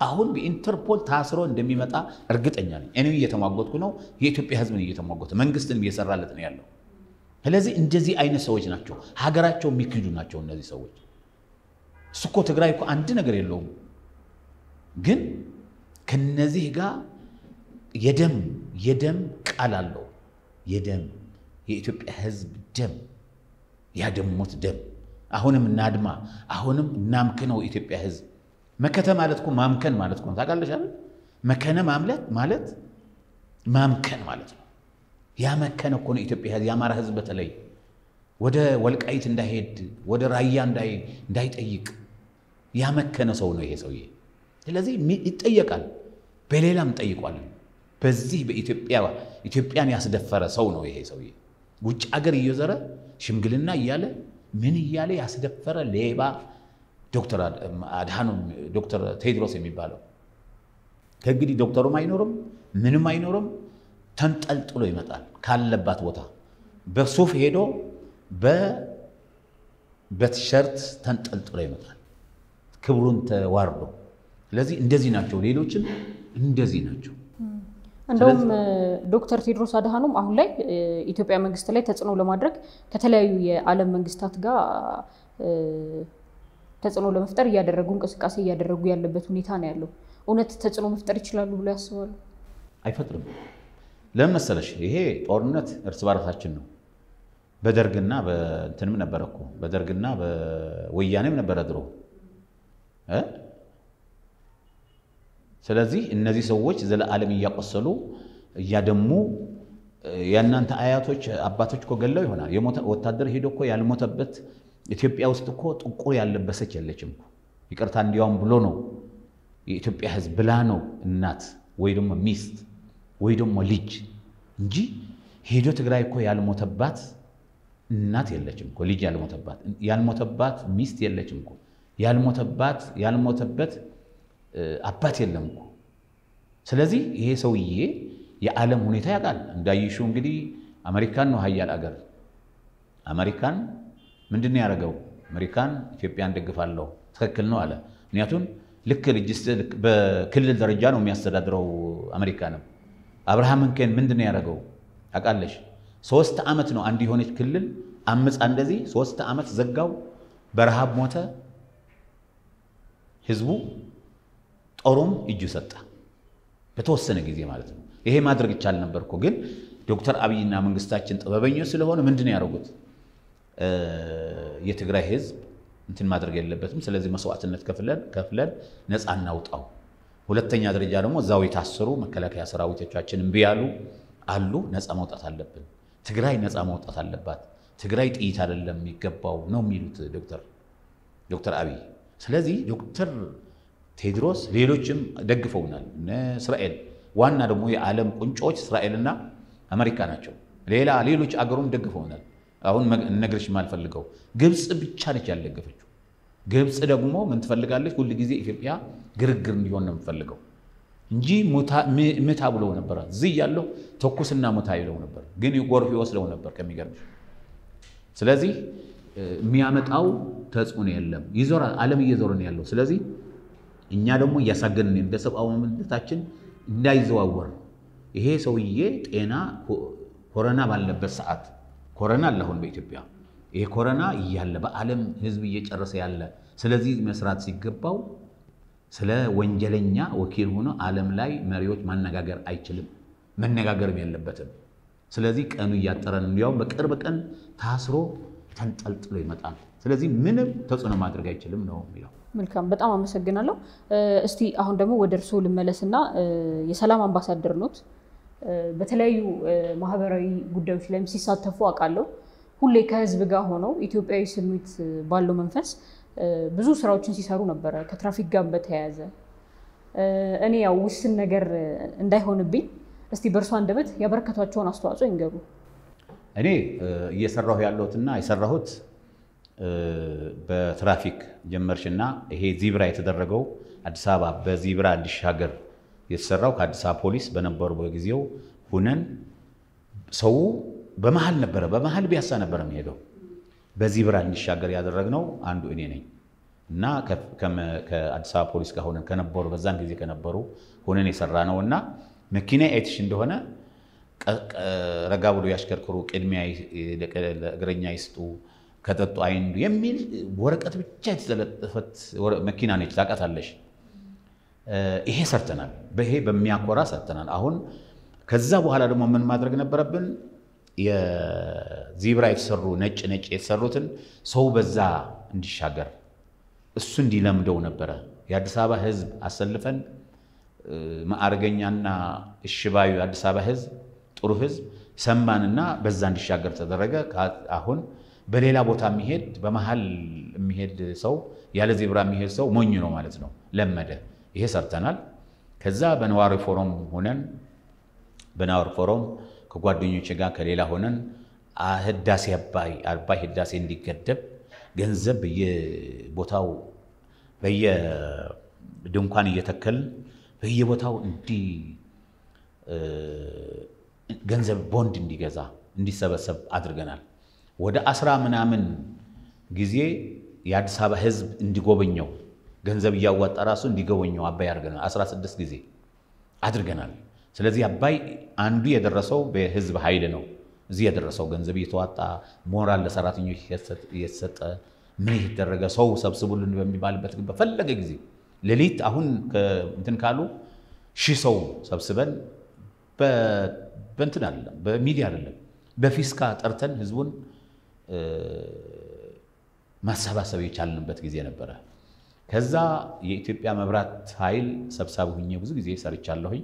አሁን በኢንተርፖል ታስሮ እንደሚመጣ እርግጠኛ ነኝ። እኔ እየተሟጎትኩ ነው። የኢትዮጵያ ሕዝብን እየተሟጎተ መንግስትን እየሰራለት ነው ያለው። ስለዚህ እንደዚህ አይነት ሰዎች ናቸው፣ ሀገራቸው የሚክዱ ናቸው እነዚህ ሰዎች። እሱ እኮ ትግራይ እኮ አንድ ነገር የለውም፣ ግን ከነዚህ ጋር የደም የደም ቃል አለው። የደም የኢትዮጵያ ሕዝብ ደም ያደሙት ደም አሁንም እናድማ፣ አሁንም እናምክነው። ኢትዮጵያ ሕዝብ መከተ ማለት እኮ ማምከን ማለት እኮ ታውቃለሽ አይደል? መከነ ማምለት ማለት ማምከን ማለት ነው። ያመከነ እኮ ነው ኢትዮጵያ ሕዝብ የአማራ ሕዝብ በተለይ ወደ ወልቃይት እንዳይሄድ ወደ ራያ እንዳይጠይቅ ያመከነ ሰው ነው ይሄ ሰውዬ። ስለዚህ ይጠየቃል፣ በሌላም ጠይቋል። በዚህ በኢትዮጵያ ኢትዮጵያን ያስደፈረ ሰው ነው ይሄ ሰውዬ። ውጭ አገር እየዘረ ሽምግልና እያለ ምን እያለ ያስደፈረ ሌባ ዶክተር አድሃኖም ዶክተር ቴድሮስ የሚባለው ከእንግዲህ ዶክተሩም አይኖርም ምንም አይኖርም። ተንጠልጥሎ ይመጣል ካለባት ቦታ በሱፍ ሄዶ በቲሸርት ተንጠልጥሎ ይመጣል ክብሩን ተዋርዶ። ስለዚህ እንደዚህ ናቸው፣ ሌሎችም እንደዚህ ናቸው። እንደውም ዶክተር ቴድሮስ አድሃኖም አሁን ላይ ኢትዮጵያ መንግስት ላይ ተጽዕኖ ለማድረግ ከተለያዩ የዓለም መንግስታት ጋር ተጽዕኖ ለመፍጠር እያደረጉ እንቅስቃሴ እያደረጉ ያለበት ሁኔታ ነው ያለው። እውነት ተጽዕኖ መፍጠር ይችላሉ ብሎ ያስባሉ? አይፈጥርም። ለምን መሰለሽ? ይሄ ጦርነት እርስ በራሳችን ነው። በደርግና በእንትንም ነበረ እኮ በደርግና በወያኔም ነበረ ድሮ እ ስለዚህ እነዚህ ሰዎች ዘለዓለም እያቆሰሉ እያደሙ የእናንተ አያቶች አባቶች እኮ ገለው ይሆናል። ወታደር ሄዶ እኮ ያልሞተበት ኢትዮጵያ ውስጥ እኮ ጥቁር ያለበሰች የለችም ይቅርታ፣ እንዲያውም ብሎ ነው የኢትዮጵያ ሕዝብ ብላ ነው እናት ወይ ደግሞ ሚስት ወይ ደግሞ ልጅ እንጂ ሄዶ ትግራይ እኮ ያልሞተባት እናት የለችም እኮ። ልጅ ያልሞተባት ያልሞተባት ሚስት የለችም እኮ። ያልሞተባት ያልሞተበት አባት የለም እኮ። ስለዚህ ይሄ ሰውዬ የዓለም ሁኔታ ያውቃል። እንዳይሹ እንግዲህ አሜሪካን ነው ሀያል አገር። አሜሪካን ምንድን ነው ያደረገው? አሜሪካን ኢትዮጵያን ደግፋለሁ ትክክል ነው አለ። ምክንያቱም ልክ በክልል ደረጃ ነው የሚያስተዳድረው አሜሪካንም። አብርሃም ሊንከን ምንድን ነው ያደረገው ታውቃለሽ? ሶስት ዓመት ነው አንድ የሆነች ክልል አምፃ እንደዚህ ሶስት ዓመት ዘጋው። በረሃብ ሞተ ህዝቡ ጦሩም እጁ ሰጠ። በተወሰነ ጊዜ ማለት ነው። ይሄ ማድረግ ይቻል ነበር እኮ ግን ዶክተር አብይና መንግስታችን ጥበበኞች ስለሆነ ምንድን ነው ያደረጉት? የትግራይ ህዝብ እንትን ማድረግ የለበትም። ስለዚህ መስዋዕትነት ከፍለን ከፍለን ነፃ እናውጣው። ሁለተኛ ደረጃ ደግሞ እዛው የታሰሩ መከላከያ ሰራዊቶቻችን እምቢ ያሉ አሉ። ነፃ መውጣት አለብን። ትግራይ ነፃ መውጣት አለባት። ትግራይ ጥይት አይደለም የሚገባው ነው የሚሉት ዶክተር ዶክተር አብይ። ስለዚህ ዶክተር ቴድሮስ ሌሎችም ደግፈውናል። እስራኤል ዋና ደግሞ የዓለም ቁንጮች እስራኤልና አሜሪካ ናቸው። ሌላ ሌሎች አገሩም ደግፈውናል። አሁን እነግርሽ የማልፈልገው ግብፅ ብቻ ነች ያልደገፈችው። ግብፅ ደግሞ ምን ትፈልጋለች? ሁል ጊዜ ኢትዮጵያ ግርግር እንዲሆን ነው የምፈልገው። እንጂ ምታ ብለው ነበረ። እዚህ ያለው ተኩስና ሙታ ይለው ነበር፣ ግን ጎርፍ ይወስደው ነበር ከሚገርምሽ። ስለዚህ የሚያመጣው ተጽዕኖ የለም። ይዞራል፣ ዓለም እየዞረ ነው ያለው። ስለዚህ እኛ ደግሞ እያሳገንን እንደ ሰብአዊ መብታችን እንዳይዘዋወር ይሄ ሰውዬ ጤና ኮረና ባለበት ሰዓት ኮረና አለ አሁን በኢትዮጵያ ይሄ ኮረና እያለ በዓለም ሕዝብ እየጨረሰ ያለ ስለዚህ መስራት ሲገባው ስለ ወንጀለኛ ወኪል ሆኖ ዓለም ላይ መሪዎች ማነጋገር አይችልም፣ መነጋገርም የለበትም። ስለዚህ ቀኑ እያጠረን እንዲያውም በቅርብ ቀን ታስሮ ተንጠልጥሎ ይመጣል። ስለዚህ ምንም ተጽዕኖ ማድረግ አይችልም ነው የሚለው። መልካም፣ በጣም አመሰግናለሁ። እስቲ አሁን ደግሞ ወደ እርስዎ ልመለስና የሰላም አምባሳደር ኖት፣ በተለያዩ ማህበራዊ ጉዳዮች ላይም ሲሳተፉ አውቃለሁ። ሁሌ ከህዝብ ጋር ሆነው ኢትዮጵያዊ ስሜት ባለው መንፈስ ብዙ ስራዎችን ሲሰሩ ነበረ ከትራፊክ ጋር በተያያዘ። እኔ ያው ውስን ነገር እንዳይሆንብኝ እስቲ በእርሷ አንደበት ያበረከቷቸውን አስተዋጽኦ ይንገሩ። እኔ እየሰራሁ ያለሁትና የሰራሁት በትራፊክ ጀመርሽና ይሄ ዚብራ የተደረገው አዲስ አበባ በዚብራ እንዲሻገር የተሰራው ከአዲስ አበባ ፖሊስ በነበሩ በጊዜው ሁነን ሰው በመሀል ነበረ፣ በመሀል ቢያሳ ነበረ የሚሄደው። በዚብራ እንዲሻገር ያደረግነው አንዱ እኔ ነኝ። እና ከአዲስ አበባ ፖሊስ ጋር ሆነን ከነበሩ በዛን ጊዜ ከነበሩ ሆነን የሰራ ነው እና መኪና አይትሽ እንደሆነ ረጋ ብሎ ያሽከርክሩ፣ ቅድሚያ እግረኛ ይስጡ፣ ከጠጡ አይንዱ የሚል ወረቀት ብቻ የተለጠፈት መኪና ነች። ታውቃታለሽ። ይሄ ሰርተናል። በይሄ በሚያኮራ ሰርተናል። አሁን ከዛ በኋላ ደግሞ ምን ማድረግ ነበረብን? የዚብራ የተሰሩ ነጭ ነጭ የተሰሩትን ሰው በዛ እንዲሻገር እሱ እንዲለምደው ነበረ። የአዲስ አበባ ሕዝብ አሰልፈን ማዕረገኛና እሽባዩ የአዲስ አበባ ሕዝብ ጥሩ ሕዝብ ሰማንና በዛ እንዲሻገር ተደረገ። አሁን በሌላ ቦታ የሚሄድ በመሀል የሚሄድ ሰው ያለ ዜብራ የሚሄድ ሰው ሞኝ ነው ማለት ነው። ለመደ። ይሄ ሰርተናል። ከዛ በነዋሪ ፎረም ሆነን በነዋሪ ፎረም ከጓደኞች ጋር ከሌላ ሆነን ህዳሴ አባይ አባይ ህዳሴ እንዲገደብ ገንዘብ በየቦታው በየድንኳን እየተከልን በየቦታው እንዲ ገንዘብ ቦንድ እንዲገዛ እንዲሰበሰብ አድርገናል። ወደ አስራ ምናምን ጊዜ የአዲስ አበባ ህዝብ እንዲጎበኘው ገንዘብ እያዋጣ ራሱ እንዲጎበኘው አባይ አድርገናል። 16 ጊዜ አድርገናል። ስለዚህ አባይ አንዱ የደረሰው በህዝብ ኃይል ነው። እዚህ የደረሰው ገንዘብ እየተዋጣ ሞራል ለሰራተኞች እየተሰጠ ምን የተደረገ ሰው ሰብስቡልን በሚባልበት በፈለገ ጊዜ ሌሊት አሁን እንትን ካሉ ሺህ ሰው ሰብስበን በእንትን አይደለም በሚዲያ አይደለም በፊስካ ጠርተን ህዝቡን ማሰባሰብ የቻልንበት ጊዜ ነበረ። ከዛ የኢትዮጵያ መብራት ኃይል ሰብሳቢ ሁኜ ብዙ ጊዜ ሰርቻለሁኝ።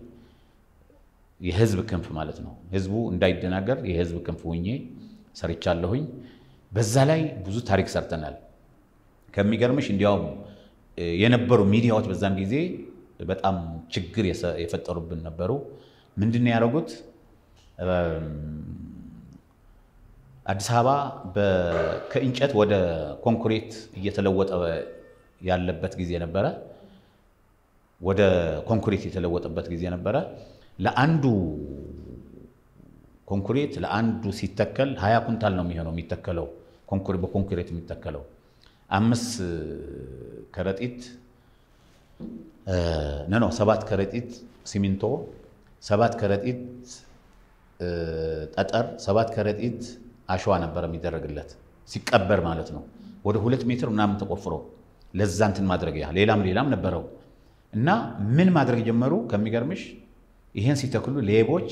የህዝብ ክንፍ ማለት ነው። ህዝቡ እንዳይደናገር የህዝብ ክንፍ ሁኜ ሰርቻለሁኝ። በዛ ላይ ብዙ ታሪክ ሰርተናል። ከሚገርምሽ እንዲያውም የነበሩ ሚዲያዎች በዛን ጊዜ በጣም ችግር የፈጠሩብን ነበሩ። ምንድን ነው ያደረጉት? አዲስ አበባ ከእንጨት ወደ ኮንክሪት እየተለወጠ ያለበት ጊዜ ነበረ። ወደ ኮንክሪት የተለወጠበት ጊዜ ነበረ። ለአንዱ ኮንክሪት ለአንዱ ሲተከል ሀያ ኩንታል ነው የሚሆነው የሚተከለው በኮንክሪት የሚተከለው አምስት ከረጢት ነው ሰባት ከረጢት ሲሚንቶ፣ ሰባት ከረጢት ጠጠር፣ ሰባት ከረጢት አሸዋ ነበር የሚደረግለት ሲቀበር ማለት ነው። ወደ ሁለት ሜትር ምናምን ተቆፍሮ ለዛ እንትን ማድረጊያ ሌላም ሌላም ነበረው እና ምን ማድረግ ጀመሩ? ከሚገርምሽ ይሄን ሲተክሉ ሌቦች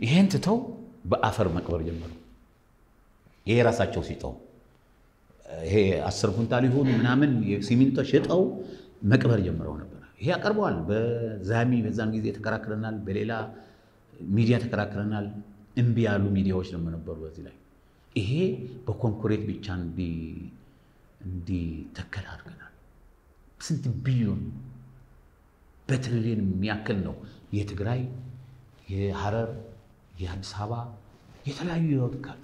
ይሄን ትተው በአፈር መቅበር ጀመሩ። ይሄ ራሳቸው ሲጠው ይሄ አስር ኩንታል ሊሆኑ ምናምን ሲሚንቶ ሽጠው መቅበር ጀምረው ነበር። ይሄ ያቀርበዋል። በዛሚ በዛን ጊዜ ተከራክረናል፣ በሌላ ሚዲያ ተከራክረናል። እምቢ ያሉ ሚዲያዎች ደግሞ ነበሩ። በዚህ ላይ ይሄ በኮንክሪት ብቻ እንዲተከል አድርገናል። ስንት ቢሊዮን በትሪሊዮን የሚያክል ነው። የትግራይ፣ የሐረር፣ የአዲስ አበባ የተለያዩ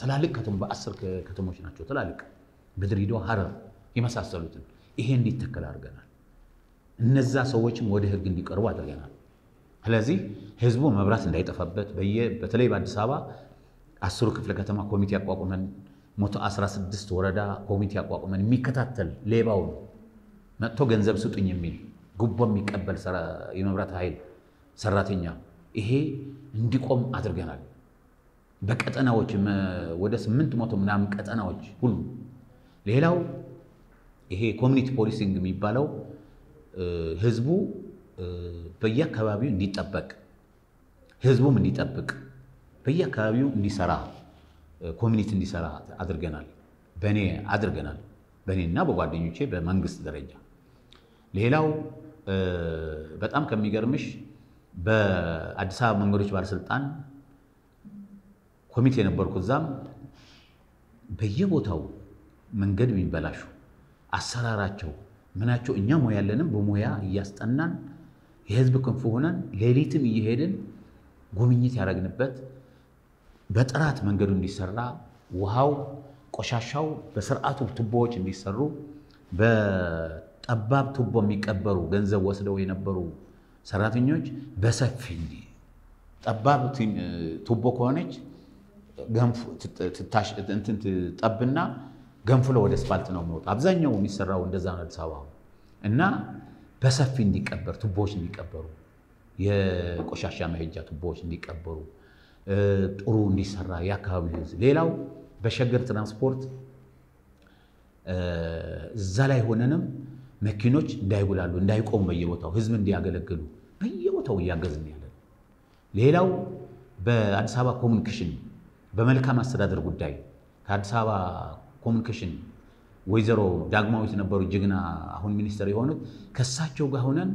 ትላልቅ በአስር ከተሞች ናቸው ትላልቅ በድሬዳዋ፣ ሐረር የመሳሰሉትን ይሄ እንዲተከል አድርገናል። እነዛ ሰዎችም ወደ ሕግ እንዲቀርቡ አድርገናል። ስለዚህ ህዝቡ መብራት እንዳይጠፋበት በተለይ በአዲስ አበባ አስሩ ክፍለ ከተማ ኮሚቴ አቋቁመን መቶ 16 ወረዳ ኮሚቴ አቋቁመን የሚከታተል ሌባው ነው መጥቶ ገንዘብ ስጡኝ የሚል ጉቦ የሚቀበል የመብራት ኃይል ሰራተኛ ይሄ እንዲቆም አድርገናል። በቀጠናዎች ወደ ስምንት መቶ ምናምን ቀጠናዎች ሁሉ። ሌላው ይሄ community policing የሚባለው ህዝቡ በየአካባቢው እንዲጠበቅ ህዝቡም እንዲጠብቅ በየአካባቢው እንዲሰራ community እንዲሰራ አድርገናል። በእኔ አድርገናል። በእኔና በጓደኞቼ በመንግስት ደረጃ። ሌላው በጣም ከሚገርምሽ በአዲስ አበባ መንገዶች ባለስልጣን ኮሚቴ የነበርኩ እዛም በየቦታው መንገድ የሚበላሹ አሰራራቸው ምናቸው እኛ ሙያ ያለንም በሙያ እያስጠናን የህዝብ ክንፍ ሆነን ሌሊትም እየሄድን ጉብኝት ያደረግንበት በጥራት መንገዱ እንዲሰራ ውሃው፣ ቆሻሻው በስርዓቱ ቱቦዎች እንዲሰሩ በጠባብ ቱቦ የሚቀበሩ ገንዘብ ወስደው የነበሩ ሰራተኞች በሰፊ ጠባብ ቱቦ ከሆነች ጠብና ገንፍሎ ወደ ስፓልት ነው የሚወጣ። አብዛኛው የሚሰራው እንደዛ ነው አዲስ አበባ እና በሰፊ እንዲቀበር ቱቦዎች እንዲቀበሩ የቆሻሻ መሄጃ ቱቦዎች እንዲቀበሩ ጥሩ እንዲሰራ የአካባቢ ህዝብ። ሌላው በሸገር ትራንስፖርት እዛ ላይ ሆነንም መኪኖች እንዳይጉላሉ እንዳይቆሙ በየቦታው ህዝብ እንዲያገለግሉ በየቦታው እያገዝን ያለ። ሌላው በአዲስ አበባ ኮሚኒኬሽን በመልካም አስተዳደር ጉዳይ ከአዲስ አበባ ኮሚኒኬሽን ወይዘሮ ዳግማዊት ነበሩ ጀግና አሁን ሚኒስትር የሆኑት ከእሳቸው ጋር ሆነን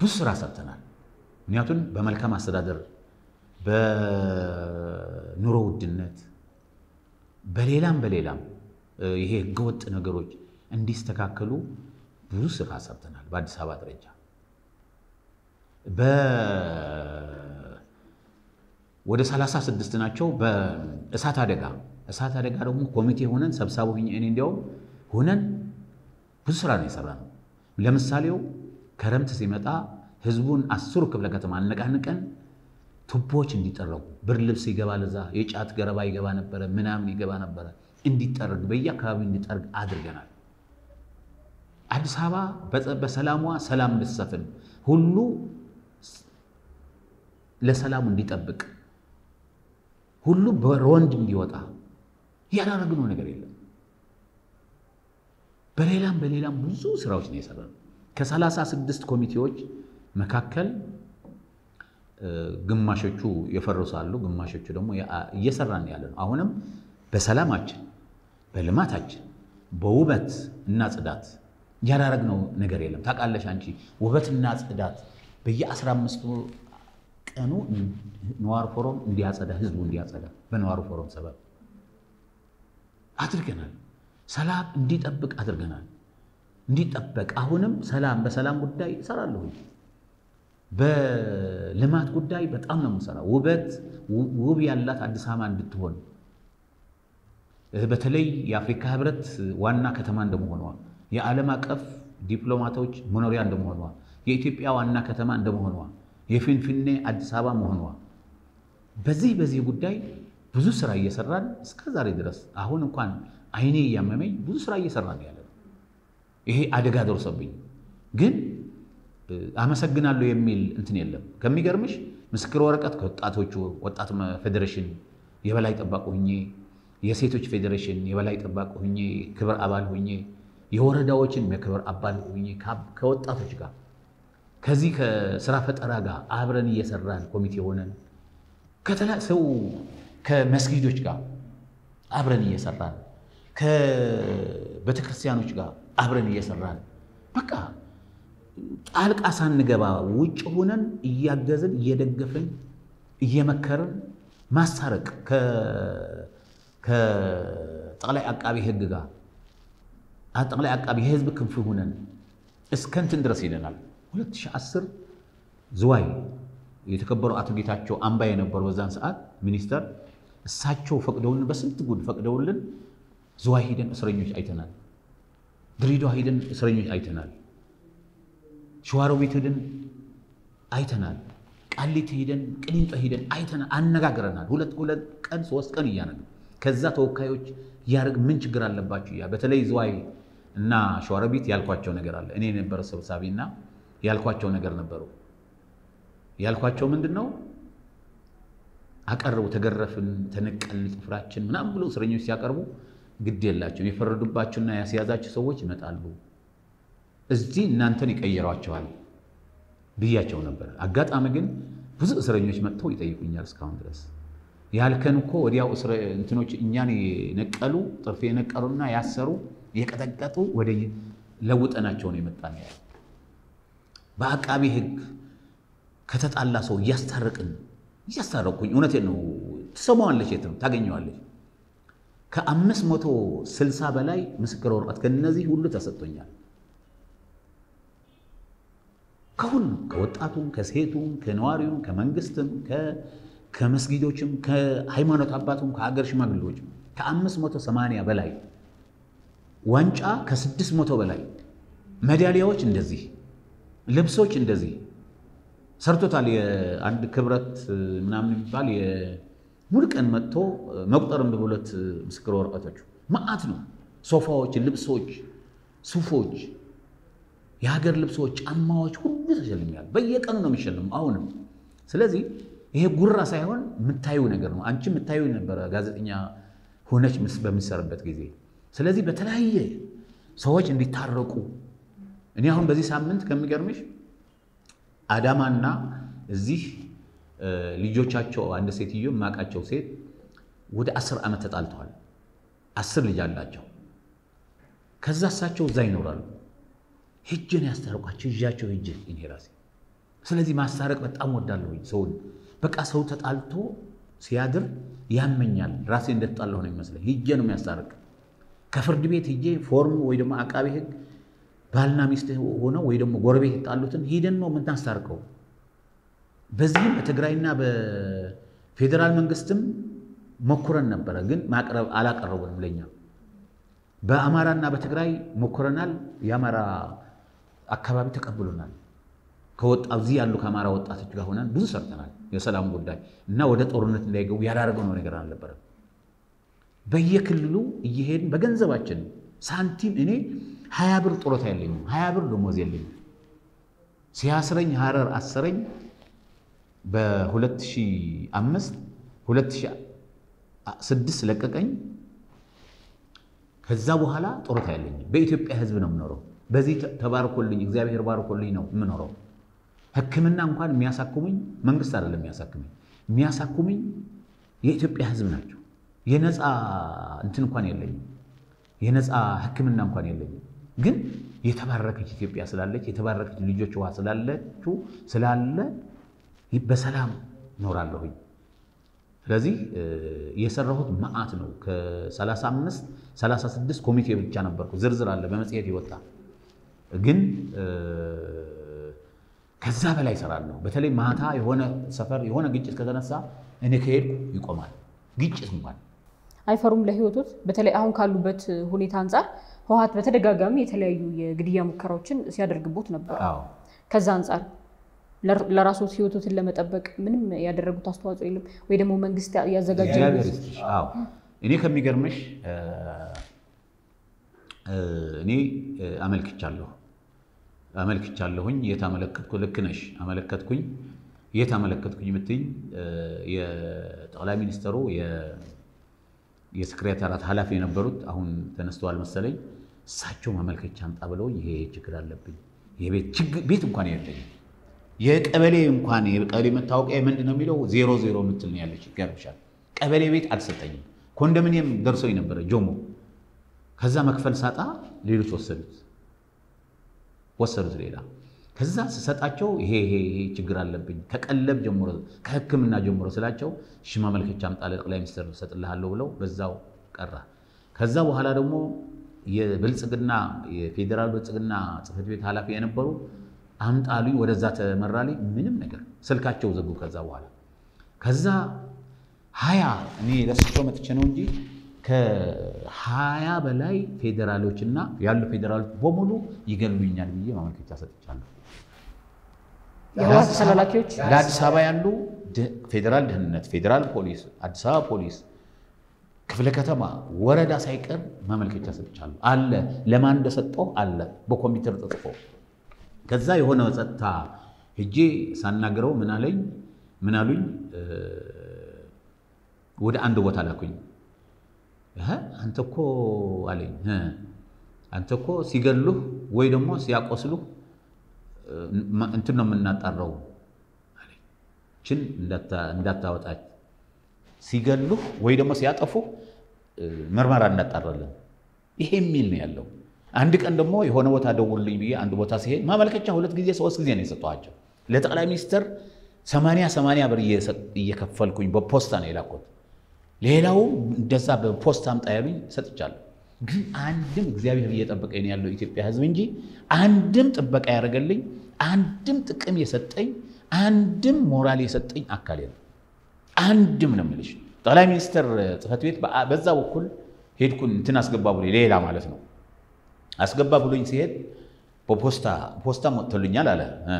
ብዙ ስራ ሰርተናል። ምክንያቱም በመልካም አስተዳደር በኑሮ ውድነት በሌላም በሌላም ይሄ ህገወጥ ነገሮች እንዲስተካከሉ ብዙ ስራ ሰርተናል። በአዲስ አበባ ደረጃ ወደ 36 ናቸው። በእሳት አደጋ እሳት አደጋ ደግሞ ኮሚቴ ሆነን ሰብሳቢ እኔ እንዲያውም ሆነን ብዙ ስራ ነው የሰራነው። ለምሳሌው ክረምት ሲመጣ ህዝቡን አስሩ ክፍለ ከተማ አነቃንቀን ቱቦዎች እንዲጠረጉ ብርድ ልብስ ይገባል፣ እዛ የጫት ገረባ ይገባ ነበረ፣ ምናምን ይገባ ነበረ። እንዲጠረግ በየአካባቢው እንዲጠርግ አድርገናል። አዲስ አበባ በሰላሟ ሰላም እንድትሰፍን ሁሉ ለሰላሙ እንዲጠብቅ ሁሉ በሮንድ እንዲወጣ ያላረግነው ነገር የለም። በሌላም በሌላም ብዙ ስራዎች ነው የሰራነው። ከሰላሳ ስድስት ኮሚቴዎች መካከል ግማሾቹ የፈረሳሉ፣ ግማሾቹ ደግሞ እየሰራን ያለ ነው። አሁንም በሰላማችን፣ በልማታችን፣ በውበት እና ጽዳት ያላረግነው ነገር የለም። ታውቃለሽ አንቺ ውበትና ጽዳት በየአስራ አምስቱ ቀኑ ነዋር ፎረም እንዲያጸዳ ህዝቡ እንዲያጸዳ በነዋር ፎረም ሰበብ አድርገናል። ሰላም እንዲጠብቅ አድርገናል። እንዲጠበቅ አሁንም ሰላም በሰላም ጉዳይ እሰራለሁ። በልማት ጉዳይ በጣም ነው የምሰራው። ውበት ውብ ያላት አዲስ አበባ እንድትሆን በተለይ የአፍሪካ ህብረት ዋና ከተማ እንደመሆኗ የዓለም አቀፍ ዲፕሎማቶች መኖሪያ እንደመሆኗ የኢትዮጵያ ዋና ከተማ እንደመሆኗ የፊንፊኔ አዲስ አበባ መሆኗ በዚህ በዚህ ጉዳይ ብዙ ስራ እየሰራን እስከ ዛሬ ድረስ አሁን እንኳን አይኔ እያመመኝ ብዙ ስራ እየሰራን ያለ ነው። ይሄ አደጋ ደርሶብኝ ግን አመሰግናለሁ የሚል እንትን የለም። ከሚገርምሽ ምስክር ወረቀት ከወጣቶቹ ወጣት ፌዴሬሽን የበላይ ጠባቂ ሁኜ፣ የሴቶች ፌዴሬሽን የበላይ ጠባቂ ሁኜ፣ ክብር አባል ሁኜ፣ የወረዳዎችን የክብር አባል ሁኜ ከወጣቶች ጋር ከዚህ ከስራ ፈጠራ ጋር አብረን እየሰራን ኮሚቴ ሆነን ከተላ ሰው ከመስጊዶች ጋር አብረን እየሰራን ከቤተክርስቲያኖች ጋር አብረን እየሰራን በቃ ጣልቃ ሳንገባ ውጭ ሆነን እያገዝን እየደገፍን እየመከርን ማስታረቅ ከጠቅላይ አቃቢ ሕግ ጋር ጠቅላይ አቃቢ የህዝብ ክንፍ ሆነን እስከ እንትን ድረስ ሄደናል። 2010 ዝዋይ የተከበሩ አቶ ጌታቸው አምባ የነበሩ በዛን ሰዓት ሚኒስተር እሳቸው ፈቅደውልን በስንት ጉድ ፈቅደውልን ዝዋይ ሂደን እስረኞች አይተናል። ድሬዳዋ ሂደን እስረኞች አይተናል። ሸዋሮቢት ሂደን አይተናል። ቃሊቲ ሄደን ቅሊንጦ ሄደን አይተናል፣ አነጋግረናል። ሁለት ሁለት ቀን ሶስት ቀን እያነግ ከዛ ተወካዮች እያደረግ ምን ችግር አለባችሁ እያ በተለይ ዝዋይ እና ሸዋሮቢት ያልኳቸው ነገር አለ። እኔ የነበረ ሰብሳቢና ያልኳቸው ነገር ነበሩ። ያልኳቸው ምንድን ነው አቀረቡ። ተገረፍን፣ ተነቀልን፣ ጥፍራችን ምናምን ብሎ እስረኞች ሲያቀርቡ ግድ የላቸው የፈረዱባቸውና ያስያዛቸው ሰዎች ይመጣሉ፣ እዚህ እናንተን ይቀይሯቸዋል ብያቸው ነበር። አጋጣሚ ግን ብዙ እስረኞች መጥተው ይጠይቁኛል እስካሁን ድረስ ያልከን እኮ ወዲያው እንትኖች እኛን የነቀሉ ጥርፍ የነቀሉና ያሰሩ የቀጠቀጡ ወደ ለውጠናቸው ነው የመጣ ነው። በአቃቢ ሕግ ከተጣላ ሰው እያስታረቅን እያስታረቅኩኝ እውነቴን ነው። ትሰማዋለች፣ የትም ታገኘዋለች። ከአምስት መቶ ስልሳ በላይ ምስክር ወረቀት ከነዚህ ሁሉ ተሰጥቶኛል። ከሁሉም ከወጣቱም፣ ከሴቱም፣ ከነዋሪውም፣ ከመንግስትም፣ ከመስጊዶችም፣ ከሃይማኖት አባቱም፣ ከሀገር ሽማግሌዎችም ከአምስት መቶ ሰማንያ በላይ ዋንጫ ከስድስት መቶ በላይ ሜዳሊያዎች እንደዚህ ልብሶች እንደዚህ ሰርቶታል። የአንድ ክብረት ምናምን የሚባል ሙሉ ቀን መጥቶ መቁጠር ብሎት ምስክር ወረቀቶቹ መዓት ነው። ሶፋዎች፣ ልብሶች፣ ሱፎች፣ የሀገር ልብሶች፣ ጫማዎች ሁሉ ተሸልሚያል። በየቀኑ ነው የሚሸልሙ አሁንም። ስለዚህ ይሄ ጉራ ሳይሆን የምታዩ ነገር ነው። አንቺ የምታዩ ነበረ ጋዜጠኛ ሆነች በምትሰርበት ጊዜ። ስለዚህ በተለያየ ሰዎች እንዲታረቁ እኔ አሁን በዚህ ሳምንት ከሚገርምሽ አዳማና እዚህ ልጆቻቸው አንድ ሴትዮ የማውቃቸው ሴት ወደ አስር ዓመት ተጣልተዋል። አስር ልጅ አላቸው። ከዛ እሳቸው እዛ ይኖራሉ። ሄጄን ያስታርቋቸው ይዣቸው ሄጄ እኔ ራሴ። ስለዚህ ማስታረቅ በጣም ወዳለሁ ሰውን። በቃ ሰው ተጣልቶ ሲያድር ያመኛል። ራሴ እንደተጣለሁ ነው የሚመስለኝ። ሄጄ ነው የሚያስታርቅ። ከፍርድ ቤት ሄጄ form ወይ ደግሞ አቃቤ ሕግ ባልና ሚስት ሆነው ወይ ደግሞ ጎረቤት የጣሉትን ሂደን ነው የምናስታርቀው። በዚህም በትግራይና በፌዴራል መንግስትም ሞክረን ነበረ፣ ግን ማቅረብ አላቀረቡንም ለኛ። በአማራና በትግራይ ሞክረናል። የአማራ አካባቢ ተቀብሎናል። ከወጣ እዚህ ያሉ ከአማራ ወጣቶች ጋር ሆነን ብዙ ሰርተናል። የሰላም ጉዳይ እና ወደ ጦርነት እንዳይገቡ ያደረገው ነው ነገር አልነበረም። በየክልሉ እየሄድን በገንዘባችን ሳንቲም እኔ ሀያ ብር ጡረታ የለኝም፣ ሀያ ብር ደሞዝ የለኝም። ሲያስረኝ ሀረር አሰረኝ በ2005 2006 ለቀቀኝ። ከዛ በኋላ ጡረታ የለኝም። በኢትዮጵያ ሕዝብ ነው የምኖረው። በዚህ ተባርኮልኝ እግዚአብሔር ባርኮልኝ ነው የምኖረው። ሕክምና እንኳን የሚያሳክሙኝ መንግስት አይደለም የሚያሳክሙኝ፣ የሚያሳክሙኝ የኢትዮጵያ ሕዝብ ናቸው። የነፃ እንትን እንኳን የለኝም፣ የነፃ ሕክምና እንኳን የለኝም። ግን የተባረከች ኢትዮጵያ ስላለች የተባረከች ልጆች ውሃ ስላለችው ስላለ በሰላም እኖራለሁኝ። ስለዚህ የሰራሁት መዓት ነው። ከ35 36 ኮሚቴ ብቻ ነበርኩ። ዝርዝር አለ በመጽሔት ይወጣ። ግን ከዛ በላይ እሰራለሁ። በተለይ ማታ የሆነ ሰፈር የሆነ ግጭት ከተነሳ እኔ ከሄድኩ ይቆማል። ግጭት እንኳን አይፈሩም ለህይወቶት። በተለይ አሁን ካሉበት ሁኔታ አንጻር ህወሓት በተደጋጋሚ የተለያዩ የግድያ ሙከራዎችን ሲያደርግቦት ነበር። ከዛ አንጻር ለራሶት ህይወቶትን ለመጠበቅ ምንም ያደረጉት አስተዋጽኦ የለም? ወይ ደግሞ መንግስት ያዘጋጀ እኔ ከሚገርምሽ እኔ አመልክቻለሁ። አመልክቻለሁኝ የት አመለከትኩ ልክ ነሽ። አመለከትኩኝ የት አመለከትኩኝ የምትይኝ የጠቅላይ ሚኒስትሩ የሴክሬታሪያት ኃላፊ የነበሩት አሁን ተነስተዋል መሰለኝ እሳቸው ማመልከቻ አምጣ ብለውኝ ይሄ ችግር አለብኝ ቤት እንኳን የለኝም የቀበሌ እንኳን የቀበሌ መታወቂያ ምንድን ነው የሚለው ዜሮ ዜሮ የምትል ነው ያለች። ይገርምሻል። ቀበሌ ቤት አልሰጠኝም። ኮንዶሚኒየም ደርሶኝ ነበረ ጆሞ። ከዛ መክፈል ሳጣ ሌሎች ወሰዱት ወሰዱት ሌላ። ከዛ ስሰጣቸው ይሄ ይሄ ችግር አለብኝ ከቀለብ ጀምሮ ከሕክምና ጀምሮ ስላቸው እሺ ማመልከቻ አምጣ ለጠቅላይ ሚኒስትር እሰጥልሃለሁ ብለው በዛው ቀራ። ከዛ በኋላ ደግሞ የብልጽግና የፌዴራል ብልጽግና ጽሕፈት ቤት ኃላፊ የነበሩ አምጣሉኝ ወደዛ ተመራልኝ። ምንም ነገር ስልካቸው ዘጉ። ከዛ በኋላ ከዛ ሀያ እኔ ለስቸው መጥቼ ነው እንጂ ከሀያ በላይ ፌዴራሎችና ያሉ ፌዴራሎች በሙሉ ይገሉኛል ብዬ ማመልከቻ ሰጥቻለሁ። ለአዲስ አበባ ያሉ ፌዴራል ደህንነት፣ ፌዴራል ፖሊስ፣ አዲስ አበባ ፖሊስ፣ ክፍለ ከተማ፣ ወረዳ ሳይቀር ማመልከቻ ሰጥቻለሁ። አለ ለማን እንደሰጠው አለ በኮምፒውተር ተጽፎ። ከዛ የሆነ ጸጥታ ሄጄ ሳናግረው ምን አለኝ ወደ አንድ ቦታ ላኩኝ። አንተ እኮ አለኝ አንተ እኮ ሲገሉህ ወይ ደግሞ ሲያቆስሉህ እንትን ነው የምናጣራው ችን እንዳታወጣች ሲገሉህ ወይ ደግሞ ሲያጠፉህ እ፣ ምርመራ እናጣራለን። ይሄ የሚል ነው ያለው። አንድ ቀን ደግሞ የሆነ ቦታ ደውልልኝ ብዬ አንድ ቦታ ሲሄድ ማመልከቻ ሁለት ጊዜ ሶስት ጊዜ ነው የሰጠኋቸው። ለጠቅላይ ሚኒስትር ሰማንያ ሰማንያ ብር እየከፈልኩኝ በፖስታ ነው የላኩት። ሌላውም እንደዛ በፖስታ አምጣ ያሉኝ ሰጥቻለሁ። ግን አንድም እግዚአብሔር እየጠበቀኝ ያለው ኢትዮጵያ ሕዝብ እንጂ አንድም ጥበቃ ያደረገልኝ አንድም ጥቅም የሰጠኝ አንድም ሞራል የሰጠኝ አካል የለም። አንድም ነው የምልሽ። ጠቅላይ ሚኒስትር ጽሕፈት ቤት በአ- በዛ በኩል ሄድኩን እንትን አስገባ ብሎ ሌላ ማለት ነው አስገባ ብሎኝ ሲሄድ በፖስታ ፖስታ ሞጥቶልኛል አለ እ።